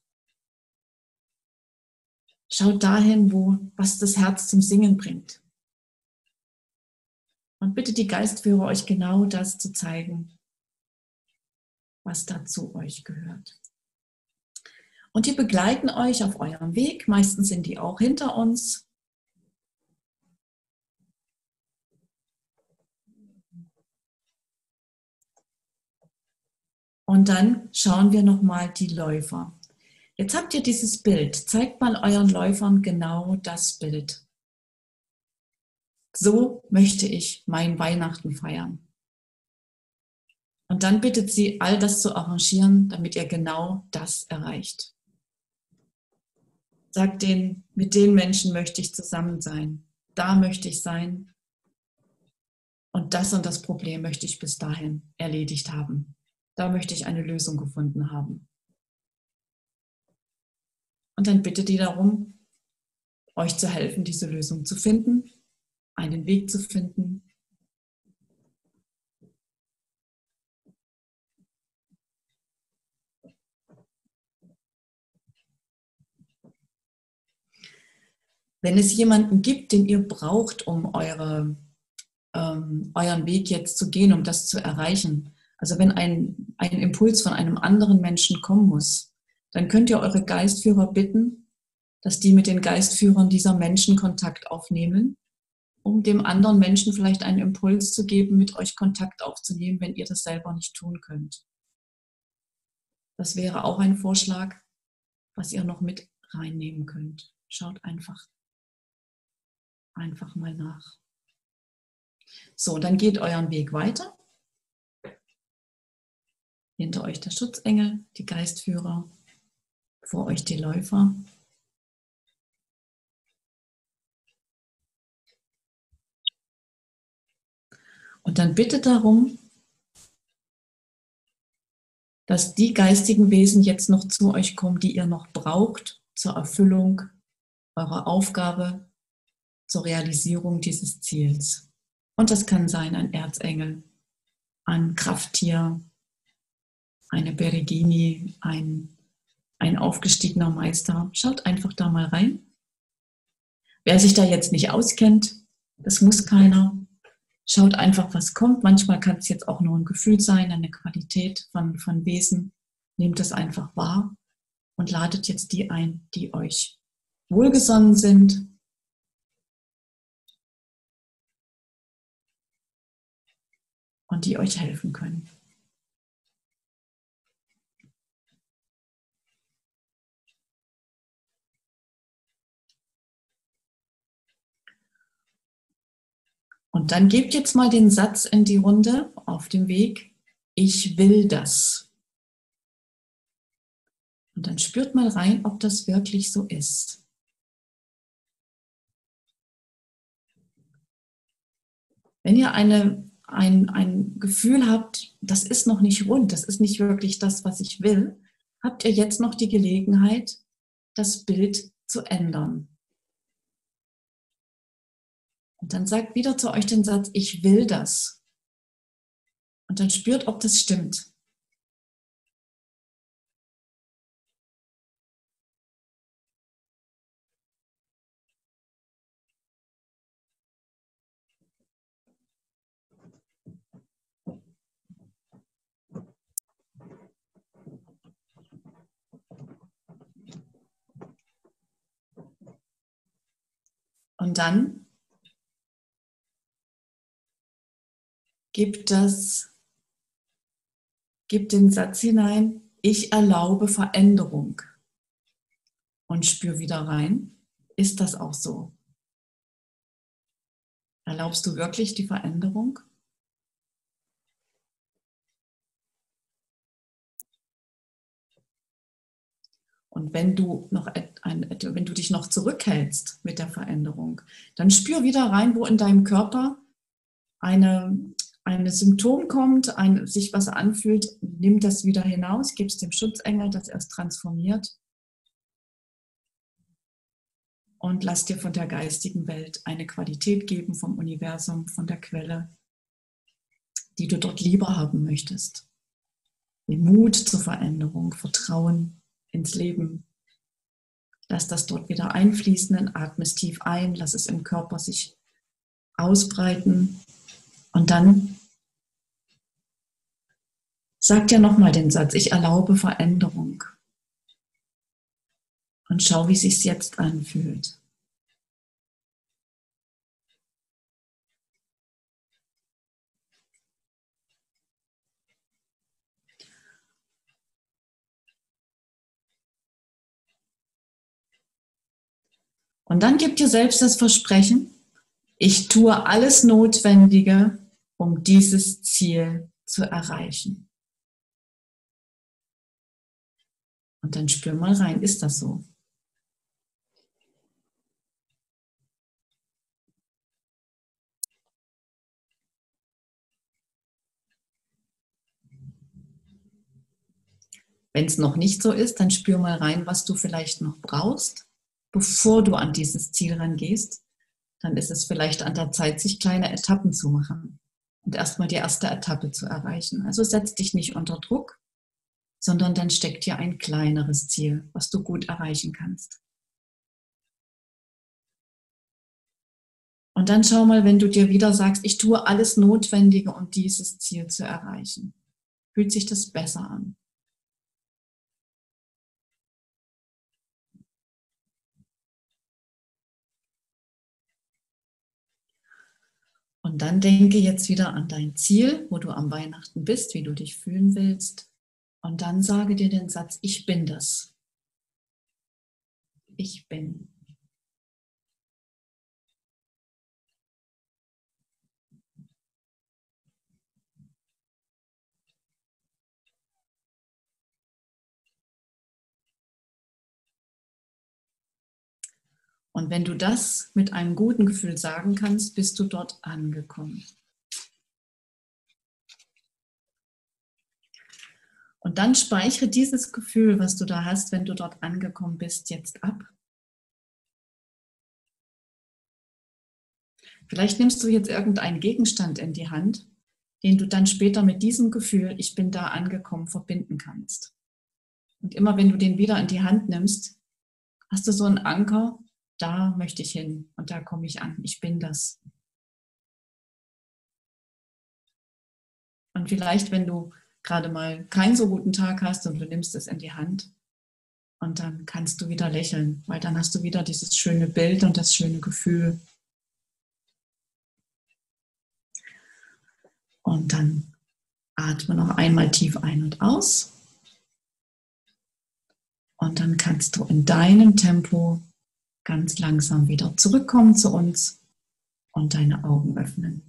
Schaut dahin, wo was das Herz zum Singen bringt. Und bitte die Geistführer euch genau das zu zeigen, was da zu euch gehört. Und die begleiten euch auf eurem Weg. Meistens sind die auch hinter uns. Und dann schauen wir nochmal die Läufer. Jetzt habt ihr dieses Bild. Zeigt mal euren Läufern genau das Bild. So möchte ich mein Weihnachten feiern. Und dann bittet sie, all das zu arrangieren, damit ihr genau das erreicht. Sagt denen, mit den Menschen möchte ich zusammen sein. Da möchte ich sein. Und das und das Problem möchte ich bis dahin erledigt haben. Da möchte ich eine Lösung gefunden haben. Und dann bittet ihr darum, euch zu helfen, diese Lösung zu finden, einen Weg zu finden, Wenn es jemanden gibt, den ihr braucht, um eure, ähm, euren Weg jetzt zu gehen, um das zu erreichen, also wenn ein, ein Impuls von einem anderen Menschen kommen muss, dann könnt ihr eure Geistführer bitten, dass die mit den Geistführern dieser Menschen Kontakt aufnehmen, um dem anderen Menschen vielleicht einen Impuls zu geben, mit euch Kontakt aufzunehmen, wenn ihr das selber nicht tun könnt. Das wäre auch ein Vorschlag, was ihr noch mit reinnehmen könnt. Schaut einfach einfach mal nach. So, dann geht euren Weg weiter. Hinter euch der Schutzengel, die Geistführer, vor euch die Läufer. Und dann bittet darum, dass die geistigen Wesen jetzt noch zu euch kommen, die ihr noch braucht zur Erfüllung eurer Aufgabe zur Realisierung dieses Ziels. Und das kann sein ein Erzengel, ein Krafttier, eine Berigini, ein, ein aufgestiegener Meister. Schaut einfach da mal rein. Wer sich da jetzt nicht auskennt, das muss keiner. Schaut einfach, was kommt. Manchmal kann es jetzt auch nur ein Gefühl sein, eine Qualität von, von Wesen. Nehmt es einfach wahr und ladet jetzt die ein, die euch wohlgesonnen sind, und die euch helfen können. Und dann gebt jetzt mal den Satz in die Runde auf dem Weg, ich will das. Und dann spürt mal rein, ob das wirklich so ist. Wenn ihr eine ein, ein Gefühl habt, das ist noch nicht rund, das ist nicht wirklich das, was ich will, habt ihr jetzt noch die Gelegenheit, das Bild zu ändern. Und dann sagt wieder zu euch den Satz, ich will das. Und dann spürt, ob das stimmt. Und dann gibt das, gibt den Satz hinein, ich erlaube Veränderung. Und spür wieder rein, ist das auch so? Erlaubst du wirklich die Veränderung? Und wenn du noch ein, wenn du dich noch zurückhältst mit der Veränderung, dann spür wieder rein, wo in deinem Körper eine, ein Symptom kommt, ein, sich was anfühlt, nimm das wieder hinaus, gib es dem Schutzengel, dass er es transformiert und lass dir von der geistigen Welt eine Qualität geben vom Universum, von der Quelle, die du dort lieber haben möchtest. Mut zur Veränderung, Vertrauen, ins Leben. Lass das dort wieder einfließen, dann atme es tief ein, lass es im Körper sich ausbreiten und dann sag dir nochmal den Satz, ich erlaube Veränderung und schau, wie es sich jetzt anfühlt. Und dann gib dir selbst das Versprechen, ich tue alles Notwendige, um dieses Ziel zu erreichen. Und dann spür mal rein, ist das so? Wenn es noch nicht so ist, dann spür mal rein, was du vielleicht noch brauchst, bevor du an dieses Ziel rangehst. Dann ist es vielleicht an der Zeit, sich kleine Etappen zu machen und erstmal die erste Etappe zu erreichen. Also setz dich nicht unter Druck, sondern dann steckt dir ein kleineres Ziel, was du gut erreichen kannst. Und dann schau mal, wenn du dir wieder sagst, ich tue alles Notwendige, um dieses Ziel zu erreichen. Fühlt sich das besser an? Und dann denke jetzt wieder an dein Ziel, wo du am Weihnachten bist, wie du dich fühlen willst. Und dann sage dir den Satz, ich bin das. Ich bin. Und wenn du das mit einem guten Gefühl sagen kannst, bist du dort angekommen. Und dann speichere dieses Gefühl, was du da hast, wenn du dort angekommen bist, jetzt ab. Vielleicht nimmst du jetzt irgendeinen Gegenstand in die Hand, den du dann später mit diesem Gefühl, ich bin da angekommen, verbinden kannst. Und immer wenn du den wieder in die Hand nimmst, hast du so einen Anker, da möchte ich hin und da komme ich an. Ich bin das. Und vielleicht, wenn du gerade mal keinen so guten Tag hast und du nimmst es in die Hand und dann kannst du wieder lächeln, weil dann hast du wieder dieses schöne Bild und das schöne Gefühl. Und dann atme noch einmal tief ein und aus. Und dann kannst du in deinem Tempo ganz langsam wieder zurückkommen zu uns und deine Augen öffnen.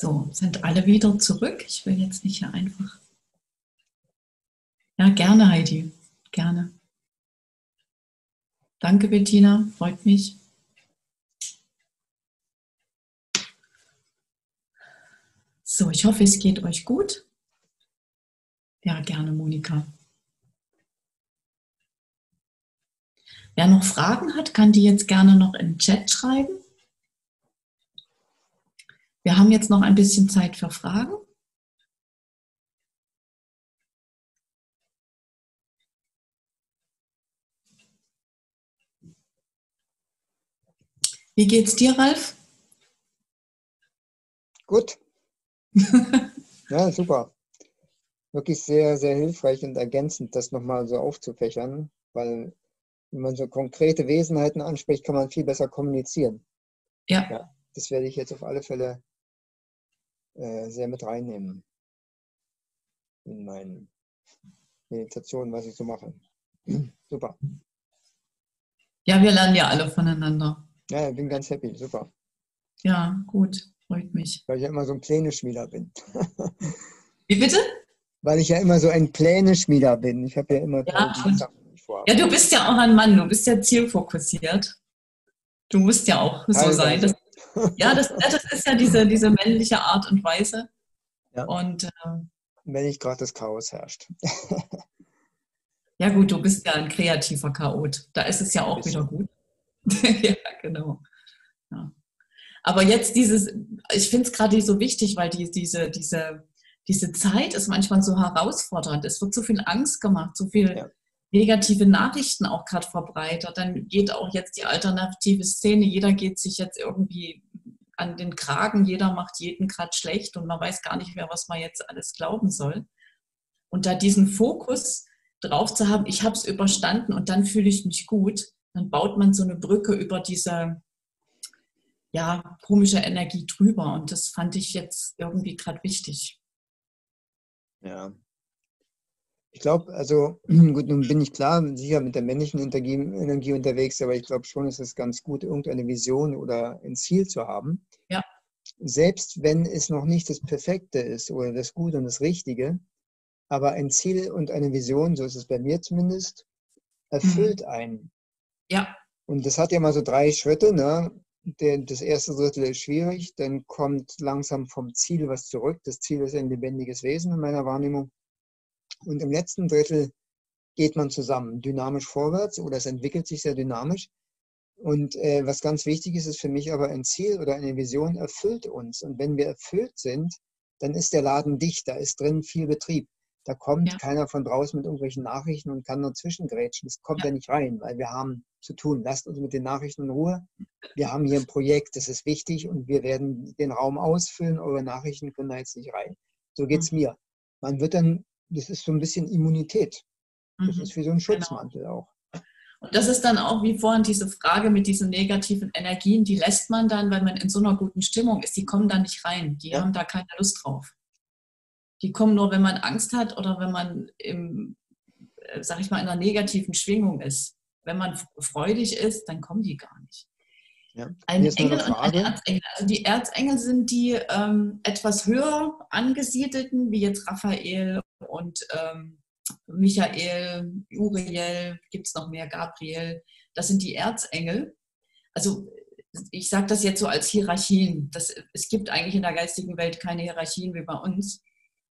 So, sind alle wieder zurück. Ich will jetzt nicht hier einfach. Ja, gerne, Heidi. Gerne. Danke, Bettina. Freut mich. So, ich hoffe, es geht euch gut. Ja, gerne, Monika. Wer noch Fragen hat, kann die jetzt gerne noch im Chat schreiben. Wir haben jetzt noch ein bisschen Zeit für Fragen. Wie geht's dir, Ralf? Gut. [LAUGHS] ja, super. Wirklich sehr, sehr hilfreich und ergänzend, das nochmal so aufzufächern, weil wenn man so konkrete Wesenheiten anspricht, kann man viel besser kommunizieren. Ja. ja das werde ich jetzt auf alle Fälle sehr mit reinnehmen in meine Meditation, was ich so mache. [CLEARS THROAT] Super. Ja, wir lernen ja alle voneinander. Ja, ich bin ganz happy, super. Ja, gut, freut mich. Weil ich ja immer so ein Pläne-Schmieder bin. [LAUGHS] Wie bitte? Weil ich ja immer so ein Pläne-Schmieder bin. Ich habe ja immer ja, Sachen, vorhabe. Ja, du bist ja auch ein Mann, du bist ja zielfokussiert. Du musst ja auch so Teilweise. sein. Das, ja, das, das ist ja diese, diese männliche Art und Weise. Ja. Und ähm, Wenn nicht gerade das Chaos herrscht. ja gut, du bist ja ein kreativer Chaot. Da ist es ja auch wieder gut. [LAUGHS] ja, genau. Ja. Aber jetzt dieses, ich finde es gerade so wichtig, weil die, diese, diese, diese Zeit ist manchmal so herausfordernd. Es wird so viel Angst gemacht, so viel Ja. Negative Nachrichten auch gerade verbreitet. Dann geht auch jetzt die alternative Szene, jeder geht sich jetzt irgendwie an den Kragen, jeder macht jeden gerade schlecht und man weiß gar nicht mehr, was man jetzt alles glauben soll. Und da diesen Fokus drauf zu haben, ich habe es überstanden und dann fühle ich mich gut, dann baut man so eine Brücke über diese ja, komische Energie drüber. Und das fand ich jetzt irgendwie gerade wichtig. Ja. Ich glaube, also [CLEARS THROAT] gut, nun bin ich klar, sicher mit der männlichen Energie, Energie unterwegs, aber ich glaube schon, es ist ganz gut, irgendeine Vision oder ein Ziel zu haben. Ja. Selbst wenn es noch nicht das Perfekte ist oder das Gute und das Richtige, aber ein Ziel und eine Vision, so ist es bei mir zumindest, erfüllt einen. Ja, Und das hat ja mal so drei Schritte. Ne? Der, das erste Drittel ist schwierig, dann kommt langsam vom Ziel was zurück. Das Ziel ist ein lebendiges Wesen in meiner Wahrnehmung. Und im letzten Drittel geht man zusammen, dynamisch vorwärts oder es entwickelt sich sehr dynamisch. Und äh, was ganz wichtig ist, ist für mich aber ein Ziel oder eine Vision erfüllt uns. Und wenn wir erfüllt sind, dann ist der Laden dicht, da ist drin viel Betrieb. Da kommt Ja. keiner von draußen mit irgendwelchen Nachrichten und kann dazwischen grätschen. Das kommt Ja. ja. nicht rein, weil wir haben zu tun. Lasst uns mit den Nachrichten in Ruhe. Wir haben hier ein Projekt, das ist wichtig und wir werden den Raum ausfüllen. Eure Nachrichten können da jetzt nicht rein. So geht es mir. Man wird dann, das ist so ein bisschen Immunität. Das mhm. ist wie so ein Schutzmantel auch. Und das ist dann auch wie vorhin diese Frage mit diesen negativen Energien, die lässt man dann, wenn man in so einer guten Stimmung ist, die kommen da nicht rein. Die Ja. haben da keine Lust drauf. Die kommen nur, wenn man Angst hat oder wenn man im, äh, sag ich mal, in einer negativen Schwingung ist. Wenn man freudig ist, dann kommen die gar nicht. Ja. Ein noch Engel und ein. Erzengel. Also die Erzengel sind die ähm, etwas höher angesiedelten, wie jetzt Raphael und ähm, Michael, Uriel, gibt es noch mehr, Gabriel. Das sind die Erzengel. Also ich sage das jetzt so als Hierarchien. Das, es gibt eigentlich in der geistigen Welt keine Hierarchien wie bei uns.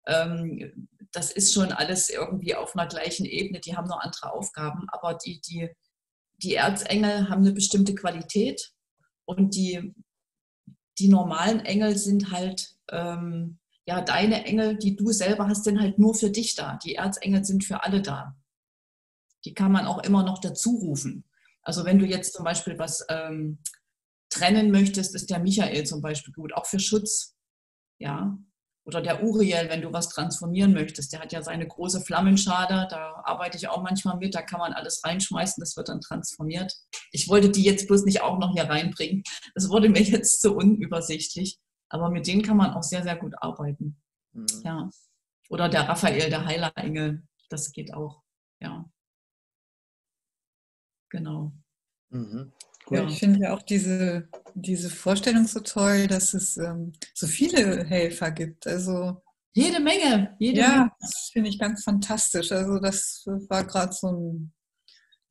Ähm, das ist schon alles irgendwie auf einer gleichen Ebene. Die haben nur andere Aufgaben. Aber die, die, die Erzengel haben eine bestimmte Qualität und die, die normalen Engel sind halt, ähm, ja, deine Engel, die du selber hast, sind halt nur für dich da. Die Erzengel sind für alle da. Die kann man auch immer noch dazu rufen. Also wenn du jetzt zum Beispiel was ähm, trennen möchtest, ist der Michael zum Beispiel gut, auch für Schutz. Ja. Oder der Uriel, wenn du was transformieren möchtest, der hat ja seine große Flammenschade, da arbeite ich auch manchmal mit, da kann man alles reinschmeißen, das wird dann transformiert. Ich wollte die jetzt bloß nicht auch noch hier reinbringen. Das wurde mir jetzt zu unübersichtlich. Aber mit denen kann man auch sehr, sehr gut arbeiten. Mhm. Ja. Oder der Raphael, der Heilerengel, das geht auch. Ja. Genau. Mhm. Ja. Ich finde ja auch diese, diese Vorstellung so toll, dass es ähm, so viele Helfer gibt. Also Jede Menge, jede ja, Menge. das finde ich ganz fantastisch. Also das war gerade so ein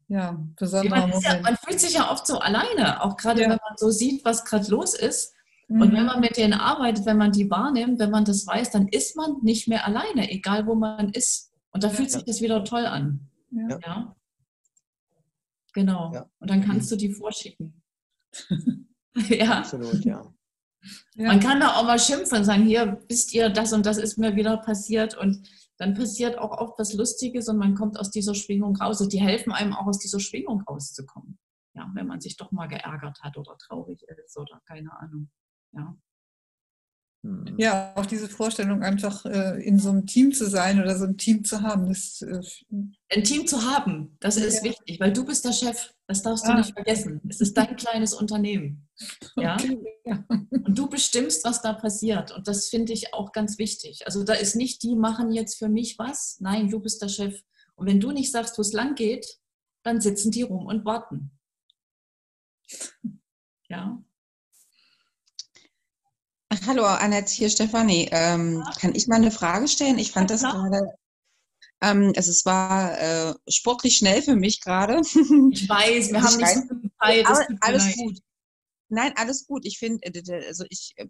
ja, besonderer ist ja, Moment. man fühlt sich ja oft so alleine, auch gerade Ja. wenn man so sieht, was gerade los ist. Und wenn Mhm. man mit denen arbeitet, wenn man die wahrnimmt, wenn man das weiß, dann ist man nicht mehr alleine, egal wo man ist. Und da fühlt sich das wieder toll an. Ja. Genau. Ja. Und dann kannst du die vorschicken. [LAUGHS] ja. Absolut, ja. Ja. [LAUGHS] Man kann da auch mal schimpfen und sagen, hier wisst ihr, das und das ist mir wieder passiert. Und dann passiert auch oft was Lustiges und man kommt aus dieser Schwingung raus. Und die helfen einem auch aus dieser Schwingung rauszukommen. Ja, wenn man sich doch mal geärgert hat oder traurig ist oder keine Ahnung. Ja. Mhm. Ja, auch diese Vorstellung, einfach äh, in so einem Team zu sein oder so ein Team zu haben, das äh, Ein Team zu haben, das ist Ja. wichtig, weil du bist der Chef. Das darfst du Ah. nicht vergessen. Es ist dein kleines Unternehmen. [LAUGHS] Ja? okay. ja. Und du bestimmst, was da passiert. Und das finde ich auch ganz wichtig. Also da ist nicht, die machen jetzt für mich was. Nein, du bist der Chef. Und wenn du nicht sagst, wo es lang geht, dann sitzen die rum und warten. Ja. Hallo, Annette, hier Stefanie. Ähm, kann ich mal eine Frage stellen? Ich fand das gerade, ähm, also es war äh, sportlich schnell für mich gerade. [LAUGHS] Ich weiß, wir haben ich nicht so viel Zeit. alles leid. gut. Nein, alles gut. Ich finde, äh, also ich äh,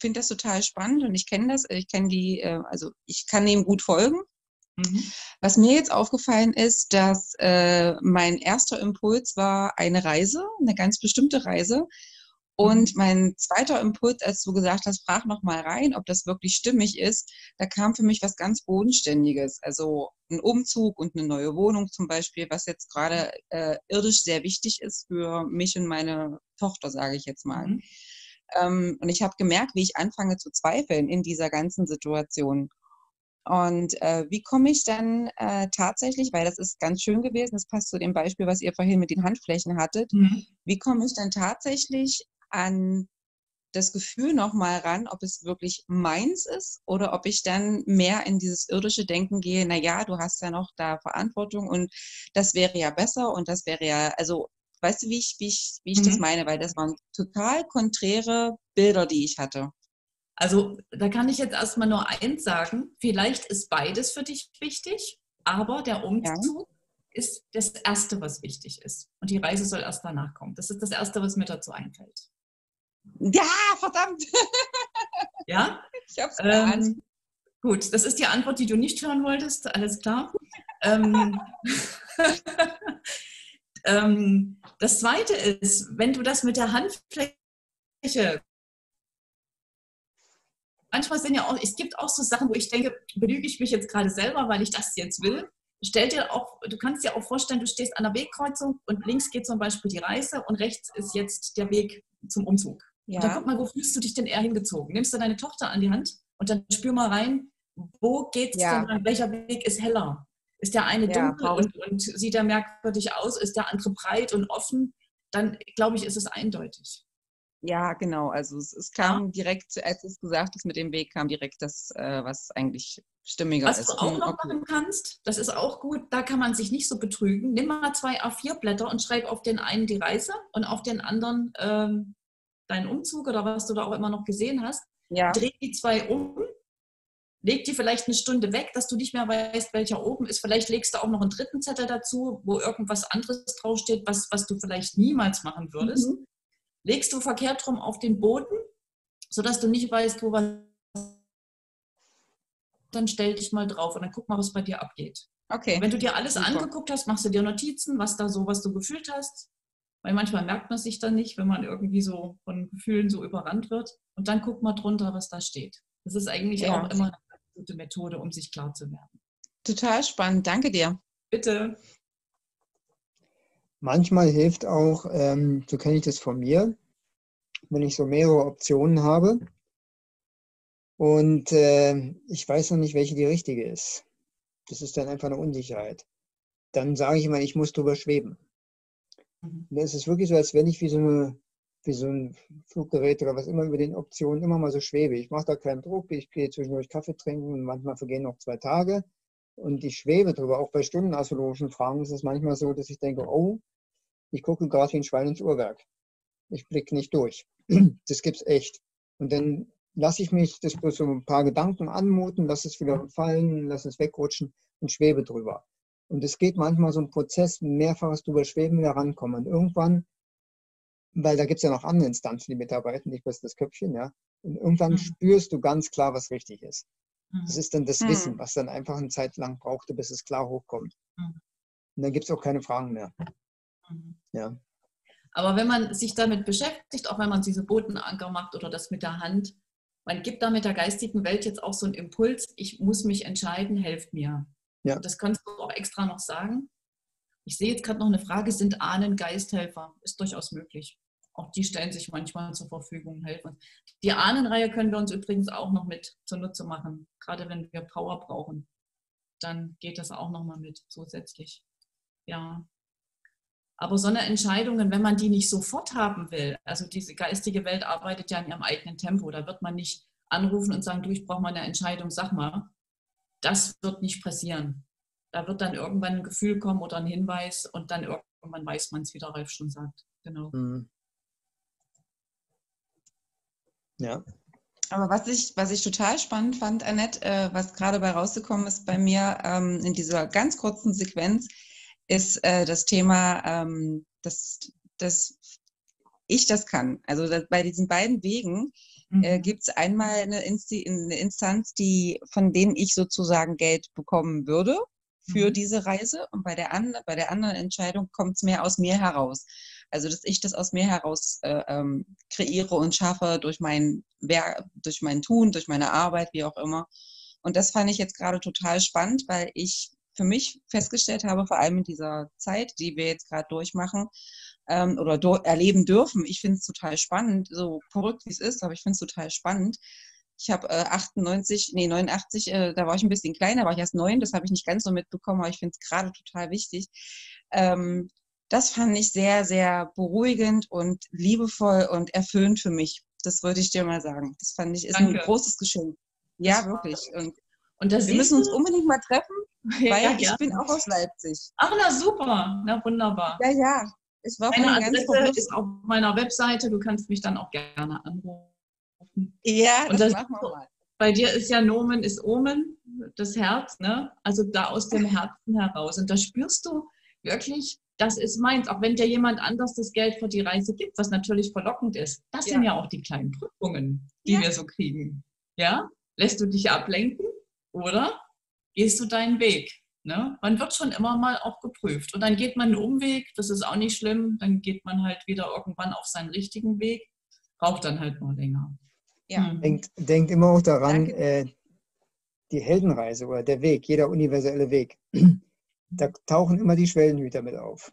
finde das total spannend und ich kenne das. Ich kenne die, äh, also ich kann dem gut folgen. Mhm. Was mir jetzt aufgefallen ist, dass äh, mein erster Impuls war eine Reise, eine ganz bestimmte Reise. Und mhm. mein zweiter Impuls, als du gesagt hast, frag noch mal rein, ob das wirklich stimmig ist, da kam für mich was ganz Bodenständiges. Also ein Umzug und eine neue Wohnung zum Beispiel, was jetzt gerade äh, irdisch sehr wichtig ist für mich und meine Tochter, sage ich jetzt mal. Mhm. Ähm, und ich habe gemerkt, wie ich anfange zu zweifeln in dieser ganzen Situation. Und äh, wie komme ich dann äh, tatsächlich, weil das ist ganz schön gewesen, das passt zu dem Beispiel, was ihr vorhin mit den Handflächen hattet, mhm. wie komme ich dann tatsächlich an das Gefühl nochmal ran, ob es wirklich meins ist oder ob ich dann mehr in dieses irdische Denken gehe, na ja, du hast ja noch da Verantwortung und das wäre ja besser und das wäre ja, also weißt du, wie ich, wie ich, wie ich mhm. das meine, weil das waren total konträre Bilder, die ich hatte. Also da kann ich jetzt erstmal nur eins sagen, vielleicht ist beides für dich wichtig, aber der Umzug ja. ist das Erste, was wichtig ist. Und die Reise soll erst danach kommen. Das ist das Erste, was mir dazu einfällt. Ja, verdammt. [LAUGHS] Ja? Ich hab's ähm, Gut, das ist die Antwort, die du nicht hören wolltest. Alles klar. ähm, [LAUGHS] ähm, das Zweite ist, wenn du das mit der Handfläche manchmal sind ja auch, es gibt auch so Sachen, wo ich denke, belüge ich mich jetzt gerade selber, weil ich das jetzt will. Stell dir auch, du kannst dir auch vorstellen, du stehst an der Wegkreuzung und links geht zum Beispiel die Reise und rechts ist jetzt der Weg zum Umzug. Ja. Und dann guck mal, wo fühlst du dich denn eher hingezogen? Nimmst du deine Tochter an die Hand und dann spür mal rein, wo geht's ja. denn, welcher Weg ist heller? Ist der eine ja, dunkel und, und, sieht er merkwürdig aus? Ist der andere breit und offen? Dann glaube ich, ist es eindeutig. Ja, genau. Also es, es kam ja. direkt, als es gesagt ist mit dem Weg, kam direkt das, äh, was eigentlich stimmiger was ist. Was du auch noch machen kannst, das ist auch gut, da kann man sich nicht so betrügen. Nimm mal zwei A4-Blätter und schreib auf den einen die Reise und auf den anderen ähm, deinen Umzug oder was du da auch immer noch gesehen hast. Ja. Dreh die zwei um, leg die vielleicht eine Stunde weg, dass du nicht mehr weißt, welcher oben ist. Vielleicht legst du auch noch einen dritten Zettel dazu, wo irgendwas anderes draufsteht, was, was du vielleicht niemals machen würdest. Mhm. Legst du verkehrt rum auf den Boden, sodass du nicht weißt, wo was dann stell dich mal drauf und dann guck mal, was bei dir abgeht. Okay. Wenn du dir alles Super. angeguckt hast, machst du dir Notizen, was da so, was du gefühlt hast, weil manchmal merkt man sich dann nicht, wenn man irgendwie so von Gefühlen so überrannt wird. Und dann guckt man drunter, was da steht. Das ist eigentlich ja. auch immer eine gute Methode, um sich klar zu werden. Total spannend. Danke dir. Bitte. Manchmal hilft auch, ähm, so kenne ich das von mir, wenn ich so mehrere Optionen habe und äh, ich weiß noch nicht, welche die richtige ist. Das ist dann einfach eine Unsicherheit. Dann sage ich immer, ich muss drüber schweben. Mhm. Es ist wirklich so, als wenn ich wie so, eine, wie so ein Fluggerät oder was immer über den Optionen immer mal so schwebe. Ich mache da keinen Druck, ich gehe zwischendurch Kaffee trinken und manchmal vergehen noch zwei Tage und ich schwebe drüber. Auch bei stundenastrologischen Fragen ist es manchmal so, dass ich denke, oh, ich gucke gerade wie ein Schwein ins Uhrwerk. Ich blicke nicht durch. [CLEARS THROAT] Das gibt's echt. Und dann lasse ich mich das bloß so ein paar Gedanken anmuten, lasse es wieder fallen, lasse es wegrutschen und schwebe drüber. Und es geht manchmal so ein Prozess, mehrfaches drüber schweben, wieder rankommen. Und irgendwann, weil da gibt es ja noch andere Instanzen, die mitarbeiten, nicht bloß das Köpfchen, ja. Und irgendwann mhm. spürst du ganz klar, was richtig ist. Mhm. Das ist dann das mhm. Wissen, was dann einfach eine Zeit lang brauchte, bis es klar hochkommt. Mhm. Und dann gibt es auch keine Fragen mehr. Mhm. Ja. Aber wenn man sich damit beschäftigt, auch wenn man diese Botenanker macht oder das mit der Hand, man gibt da mit der geistigen Welt jetzt auch so einen Impuls, ich muss mich entscheiden, helft mir. Ja. Das kannst du auch extra noch sagen. Ich sehe jetzt gerade noch eine Frage, sind Ahnen Geisthelfer? Ist durchaus möglich. Auch die stellen sich manchmal zur Verfügung, helfen. Die Ahnenreihe können wir uns übrigens auch noch mit zunutze machen. Gerade wenn wir Power brauchen, dann geht das auch nochmal mit zusätzlich. Ja. Aber so eine Entscheidungen, wenn man die nicht sofort haben will, also diese geistige Welt arbeitet ja in ihrem eigenen Tempo, da wird man nicht anrufen und sagen, du, ich brauche mal eine Entscheidung, sag mal, das wird nicht passieren. Da wird dann irgendwann ein Gefühl kommen oder ein Hinweis und dann irgendwann weiß man es, wie der Ralf schon sagt. Genau. Mhm. Ja. Aber was ich, was ich total spannend fand, Annette, äh, was gerade bei rausgekommen ist bei mir ähm, in dieser ganz kurzen Sequenz, ist äh, das Thema, ähm, das, das ich das kann. Also das, bei diesen beiden Wegen äh, mhm. gibt es einmal eine, Insti eine Instanz, die, von denen ich sozusagen Geld bekommen würde für mhm. diese Reise. Und bei der, an, bei der anderen Entscheidung kommt es mehr aus mir heraus. Also, dass ich das aus mir heraus äh, ähm, kreiere und schaffe durch mein, Werk, durch mein Tun, durch meine Arbeit, wie auch immer. Und das fand ich jetzt gerade total spannend, weil ich für mich festgestellt habe, vor allem in dieser Zeit, die wir jetzt gerade durchmachen ähm, oder do erleben dürfen. Ich finde es total spannend, so verrückt wie es ist, aber ich finde es total spannend. Ich habe äh, 98, nee 89, äh, da war ich ein bisschen kleiner, war ich erst neun, das habe ich nicht ganz so mitbekommen, aber ich finde es gerade total wichtig. Ähm, das fand ich sehr, sehr beruhigend und liebevoll und erfüllend für mich. Das würde ich dir mal sagen. Das fand ich ist Danke. ein großes Geschenk. Ja, wirklich. Und, und wir müssen uns unbedingt mal treffen, [LAUGHS] weil ja, ich ja. bin auch aus Leipzig. Ach, na super. Na wunderbar. Ja, ja. Es war Meine Adresse ist auf meiner Webseite. Du kannst mich dann auch gerne anrufen. Ja, das, das machen wir mal. Bei dir ist ja Nomen ist Omen, das Herz, ne? Also da aus dem Herzen heraus. Und da spürst du wirklich, das ist meins, auch wenn dir jemand anders das Geld für die Reise gibt, was natürlich verlockend ist. Das ja. sind ja auch die kleinen Prüfungen, die ja. wir so kriegen. Ja? Lässt du dich ablenken oder gehst du deinen Weg? Ne? Man wird schon immer mal auch geprüft. Und dann geht man einen Umweg, das ist auch nicht schlimm, dann geht man halt wieder irgendwann auf seinen richtigen Weg, braucht dann halt nur länger. Ja. Hm. Denkt, denkt immer auch daran, äh, die Heldenreise oder der Weg, jeder universelle Weg da tauchen immer die Schwellenhüter mit auf.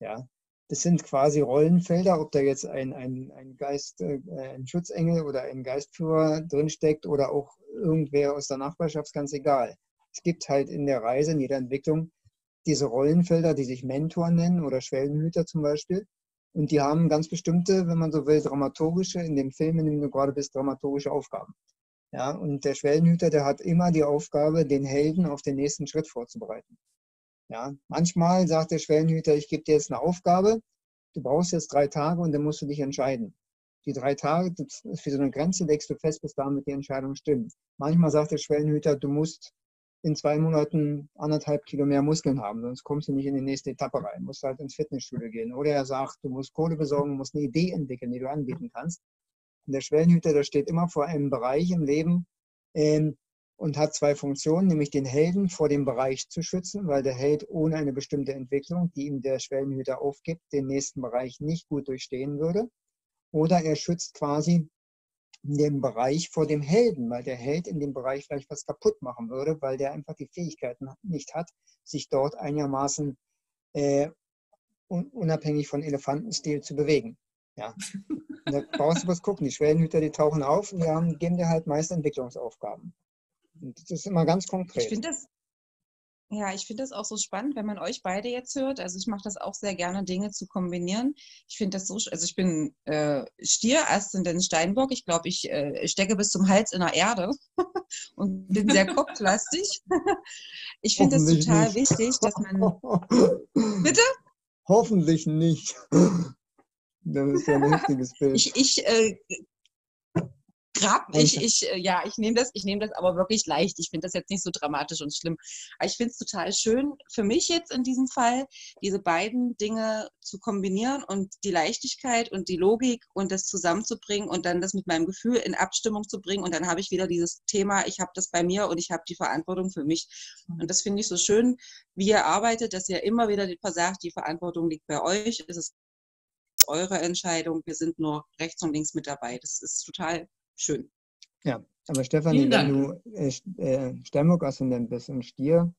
Ja, das sind quasi Rollenfelder, ob da jetzt ein, ein, ein Geist, äh, ein Schutzengel oder ein Geistführer drinsteckt oder auch irgendwer aus der Nachbarschaft, ganz egal. Es gibt halt in der Reise, in jeder Entwicklung, diese Rollenfelder, die sich Mentor nennen oder Schwellenhüter zum Beispiel. Und die haben ganz bestimmte, wenn man so will, dramaturgische, in dem Film, in dem du gerade bist, dramaturgische Aufgaben. Ja, und der Schwellenhüter, der hat immer die Aufgabe, den Helden auf den nächsten Schritt vorzubereiten. Ja, manchmal sagt der Schwellenhüter, ich gebe dir jetzt eine Aufgabe, du brauchst jetzt drei Tage und dann musst du dich entscheiden. Die drei Tage, für so eine Grenze legst du fest, bis damit die Entscheidung stimmt. Manchmal sagt der Schwellenhüter, du musst in zwei Monaten anderthalb Kilo mehr Muskeln haben, sonst kommst du nicht in die nächste Etappe rein, musst halt ins Fitnessstudio gehen. Oder er sagt, du musst Kohle besorgen, musst eine Idee entwickeln, die du anbieten kannst. Und der Schwellenhüter, der steht immer vor einem Bereich im Leben, ähm, und hat zwei Funktionen, nämlich den Helden vor dem Bereich zu schützen, weil der Held ohne eine bestimmte Entwicklung, die ihm der Schwellenhüter aufgibt, den nächsten Bereich nicht gut durchstehen würde. Oder er schützt quasi den Bereich vor dem Helden, weil der Held in dem Bereich vielleicht was kaputt machen würde, weil der einfach die Fähigkeiten nicht hat, sich dort einigermaßen äh, unabhängig von Elefantenstil zu bewegen. Ja. Da brauchst du was gucken. Die Schwellenhüter, die tauchen auf und die haben, geben dir halt meist Entwicklungsaufgaben. Und das ist immer ganz konkret. Ich finde das, ja, ich finde das auch so spannend, wenn man euch beide jetzt hört. Also ich mache das auch sehr gerne, Dinge zu kombinieren. Ich finde das so, also ich bin äh, Stier, Aszendent Steinbock. Ich glaube, ich äh, stecke bis zum Hals in der Erde [LAUGHS] und bin sehr kopflastig. [LAUGHS] ich finde das total nicht. wichtig, dass man. [LAUGHS] Bitte? Hoffentlich nicht. Das ist ja ein heftiges Bild. Ich, ich äh, grab ich, ich, äh, ja, ich nehme das, ich nehme das aber wirklich leicht. Ich finde das jetzt nicht so dramatisch und schlimm. Aber ich finde es total schön für mich jetzt in diesem Fall, diese beiden Dinge zu kombinieren und die Leichtigkeit und die Logik und das zusammenzubringen und dann das mit meinem Gefühl in Abstimmung zu bringen. Und dann habe ich wieder dieses Thema, ich habe das bei mir und ich habe die Verantwortung für mich. Und das finde ich so schön, wie ihr arbeitet, dass ihr immer wieder sagt, die Verantwortung liegt bei euch. Es ist eure Entscheidung. Wir sind nur rechts und links mit dabei. Das ist total schön. Ja, aber Stefanie, wenn du äh, äh, Sternbock-Aszendent bist und Stier,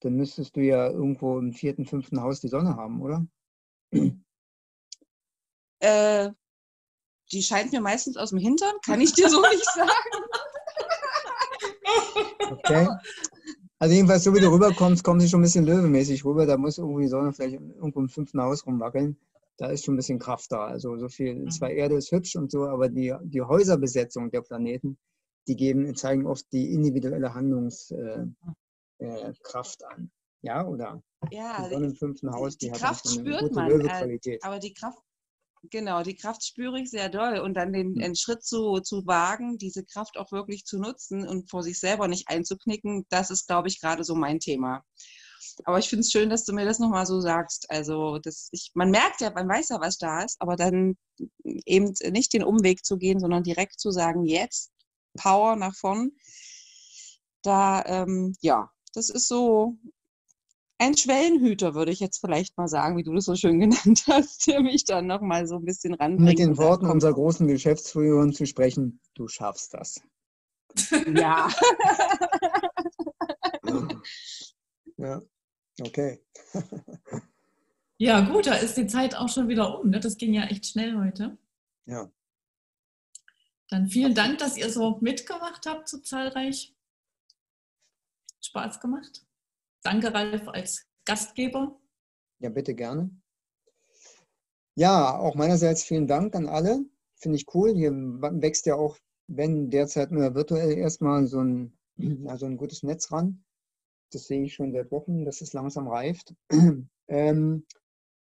dann müsstest du ja irgendwo im vierten, fünften Haus die Sonne haben, oder? Äh, die scheint mir meistens aus dem Hintern, kann ich dir so [LAUGHS] nicht sagen. Okay. Also jedenfalls, so wie du rüberkommst, kommst du schon ein bisschen löwemäßig rüber. Da muss irgendwie die Sonne vielleicht irgendwo im fünften Haus rumwackeln da ist schon ein bisschen Kraft da. Also so viel, mhm. zwar Erde ist hübsch und so, aber die, die Häuserbesetzung der Planeten, die geben, zeigen oft die individuelle Handlungskraft äh, äh, an. Ja, oder? Ja, die Sonne im fünften Haus, die, die Kraft gute man. Äh, aber die Kraft, genau, die Kraft spüre ich sehr doll. Und dann den, den Schritt zu, zu wagen, diese Kraft auch wirklich zu nutzen und vor sich selber nicht einzuknicken, das ist, glaube ich, gerade so mein Thema. Aber ich finde es schön, dass du mir das nochmal so sagst. Also das, ich, man merkt ja, man weiß ja, was da ist, aber dann eben nicht den Umweg zu gehen, sondern direkt zu sagen, jetzt Power nach vorn. Da, ähm, ja, das ist so ein Schwellenhüter, würde ich jetzt vielleicht mal sagen, wie du das so schön [LAUGHS] genannt hast, der mich dann nochmal so ein bisschen ranbringt. Mit den Worten unserer großen Geschäftsführerin zu sprechen, du schaffst das. Ja. [LAUGHS] ja, okay. ja, gut, da ist die Zeit auch schon wieder um. Ne? Das ging ja echt schnell heute. Ja. Dann vielen Dank, dass ihr so mitgemacht habt, so zahlreich. Spaß gemacht. Danke, Ralf, als Gastgeber. Ja, bitte gerne. Ja, auch meinerseits vielen Dank an alle. Finde ich cool. Hier wächst ja auch, wenn derzeit nur virtuell erstmal so ein, [CLEARS THROAT] also ein gutes Netz ran. Das sehe ich schon seit Wochen, dass es langsam reift. [CLEARS THROAT] ähm,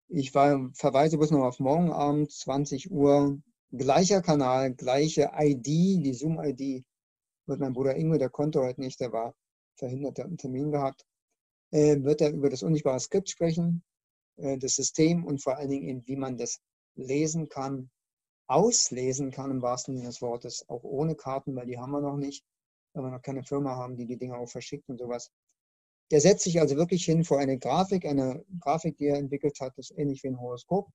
ich war, verweise bloß noch auf morgen Abend, 20 Uhr, gleicher Kanal, gleiche ID, die Zoom-ID. Wird mein Bruder Ingo, der konnte heute nicht, der war verhindert, der hat einen Termin gehabt, äh, wird er über das unsichtbare Skript sprechen, äh, das System und vor allen Dingen eben, wie man das lesen kann, auslesen kann im wahrsten Sinne des Wortes, auch ohne Karten, weil die haben wir noch nicht, weil wir noch keine Firma haben, die die Dinge auch verschickt und sowas. Der setzt sich also wirklich hin vor eine Grafik, eine Grafik, die er entwickelt hat, ist ähnlich wie ein Horoskop.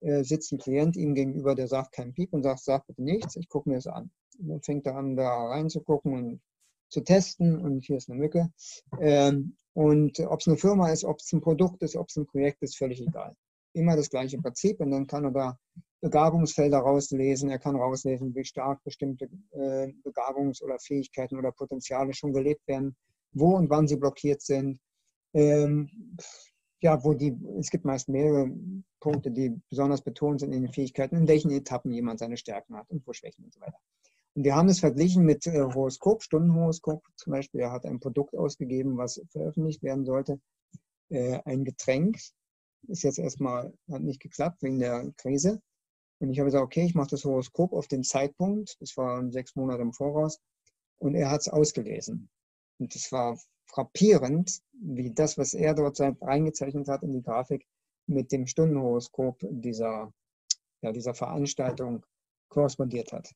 Äh, sitzt ein Klient ihm gegenüber, der sagt kein Piep und sagt, sag bitte nichts, ich gucke mir das an. Und dann fängt er an, da reinzugucken und zu testen und hier ist eine Mücke. Ähm, und ob es eine Firma ist, ob es ein Produkt ist, ob es ein Projekt ist, völlig egal. Immer das gleiche Prinzip und dann kann er da Begabungsfelder rauslesen. Er kann rauslesen, wie stark bestimmte äh, Begabungs- oder Fähigkeiten oder Potenziale schon gelebt werden, wo und wann sie blockiert sind. Ähm, ja, wo die, es gibt meist mehrere Punkte, die besonders betont sind in den Fähigkeiten, in welchen Etappen jemand seine Stärken hat und wo Schwächen und so weiter. Und wir haben es verglichen mit äh, Horoskop, Stundenhoroskop zum Beispiel. Er hat ein Produkt ausgegeben, was veröffentlicht werden sollte. Äh, ein Getränk. Ist jetzt erstmal, hat nicht geklappt wegen der Krise. Und ich habe gesagt, okay, ich mache das Horoskop auf den Zeitpunkt. Das war sechs Monate im Voraus. Und er hat es ausgelesen. Und das war frappierend, wie das, was er dort reingezeichnet hat in die Grafik, mit dem Stundenhoroskop dieser, ja, dieser Veranstaltung korrespondiert hat.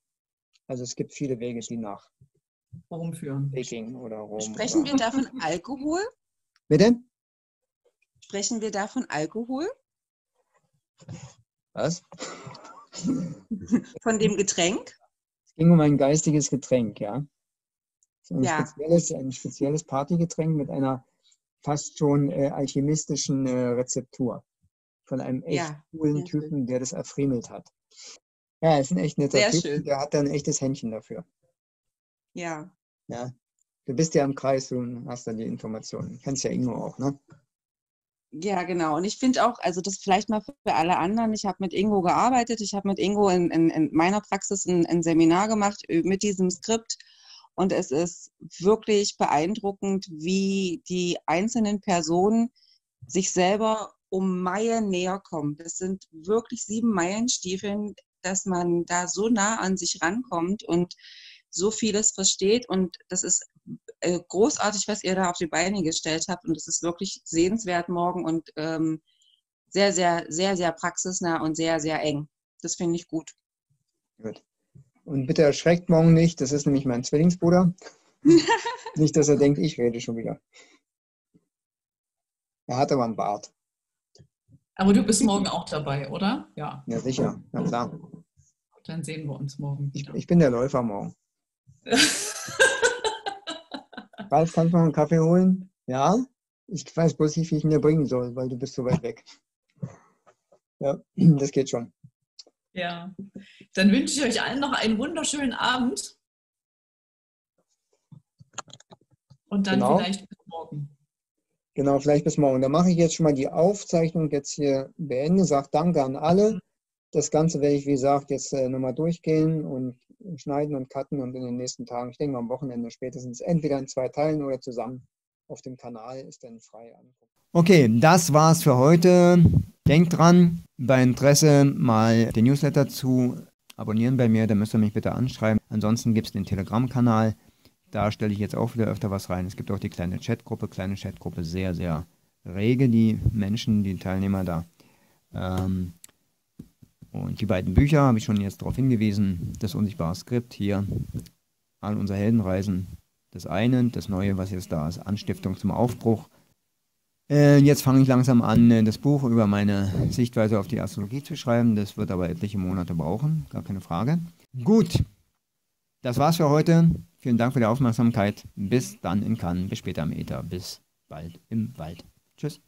Also es gibt viele Wege, die nach Rom führen. Peking oder Rom. Sprechen oder wir da von Alkohol? Bitte? Sprechen wir da von Alkohol? Was? Von dem Getränk? Es ging um ein geistiges Getränk, ja. Ein, Ja. spezielles, ein spezielles Partygetränk mit einer fast schon äh, alchemistischen äh, Rezeptur. Von einem echt Ja, coolen schön. Typen, der das erfriemelt hat. Ja, ist ein echt netter Sehr Typ. schön. Der hat da ein echtes Händchen dafür. Ja. Ja. Du bist ja im Kreis und hast dann die Informationen. Kennst ja Ingo auch, ne? Ja, genau. Und ich finde auch, also das vielleicht mal für alle anderen, ich habe mit Ingo gearbeitet, ich habe mit Ingo in, in, in meiner Praxis ein, ein Seminar gemacht äh, mit diesem Skript. Und es ist wirklich beeindruckend, wie die einzelnen Personen sich selber um Meilen näher kommen. Das sind wirklich sieben Meilenstiefeln, dass man da so nah an sich rankommt und so vieles versteht. Und das ist äh, großartig, was ihr da auf die Beine gestellt habt. Und das ist wirklich sehenswert morgen und ähm, sehr, sehr, sehr, sehr praxisnah und sehr, sehr eng. Das finde ich gut. Gut. Und bitte erschreckt morgen nicht, das ist nämlich mein Zwillingsbruder. [LAUGHS] nicht, dass er denkt, ich rede schon wieder. Er hat aber einen Bart. Aber du bist morgen auch dabei, oder? Ja. Ja, sicher. Na klar. Dann sehen wir uns morgen Ich, ich bin der Läufer morgen. [LAUGHS] Ralf, kannst du noch einen Kaffee holen? Ja? Ich weiß bloß nicht, wie ich ihn dir bringen soll, weil du bist so weit weg. Ja, das geht schon. Ja. Dann wünsche ich euch allen noch einen wunderschönen Abend. Und dann Genau. vielleicht bis morgen. Genau, vielleicht bis morgen. Dann mache ich jetzt schon mal die Aufzeichnung jetzt hier beende. Sag Danke an alle. Das Ganze werde ich, wie gesagt, jetzt äh, nochmal durchgehen und schneiden und cutten und in den nächsten Tagen, ich denke mal am Wochenende spätestens, entweder in zwei Teilen oder zusammen auf dem Kanal ist dann frei angucken. Okay, das war's für heute. Denkt dran, bei Interesse mal den Newsletter zu abonnieren bei mir, dann müsst ihr mich bitte anschreiben. Ansonsten gibt es den Telegram-Kanal. Da stelle ich jetzt auch wieder öfter was rein. Es gibt auch die kleine Chatgruppe, kleine Chatgruppe, sehr, sehr rege die Menschen, die Teilnehmer da. Ähm, und die beiden Bücher habe ich schon jetzt darauf hingewiesen. Das unsichtbare Skript hier, all unsere Heldenreisen. Das eine, das neue, was jetzt da ist, Anstiftung zum Aufbruch. Äh, jetzt fange ich langsam an, äh, das Buch über meine Sichtweise auf die Astrologie zu schreiben. Das wird aber etliche Monate brauchen, gar keine Frage. Gut, das war's für heute. Vielen Dank für die Aufmerksamkeit. Bis dann in Cannes, bis später im Äther, bis bald im Wald. Tschüss.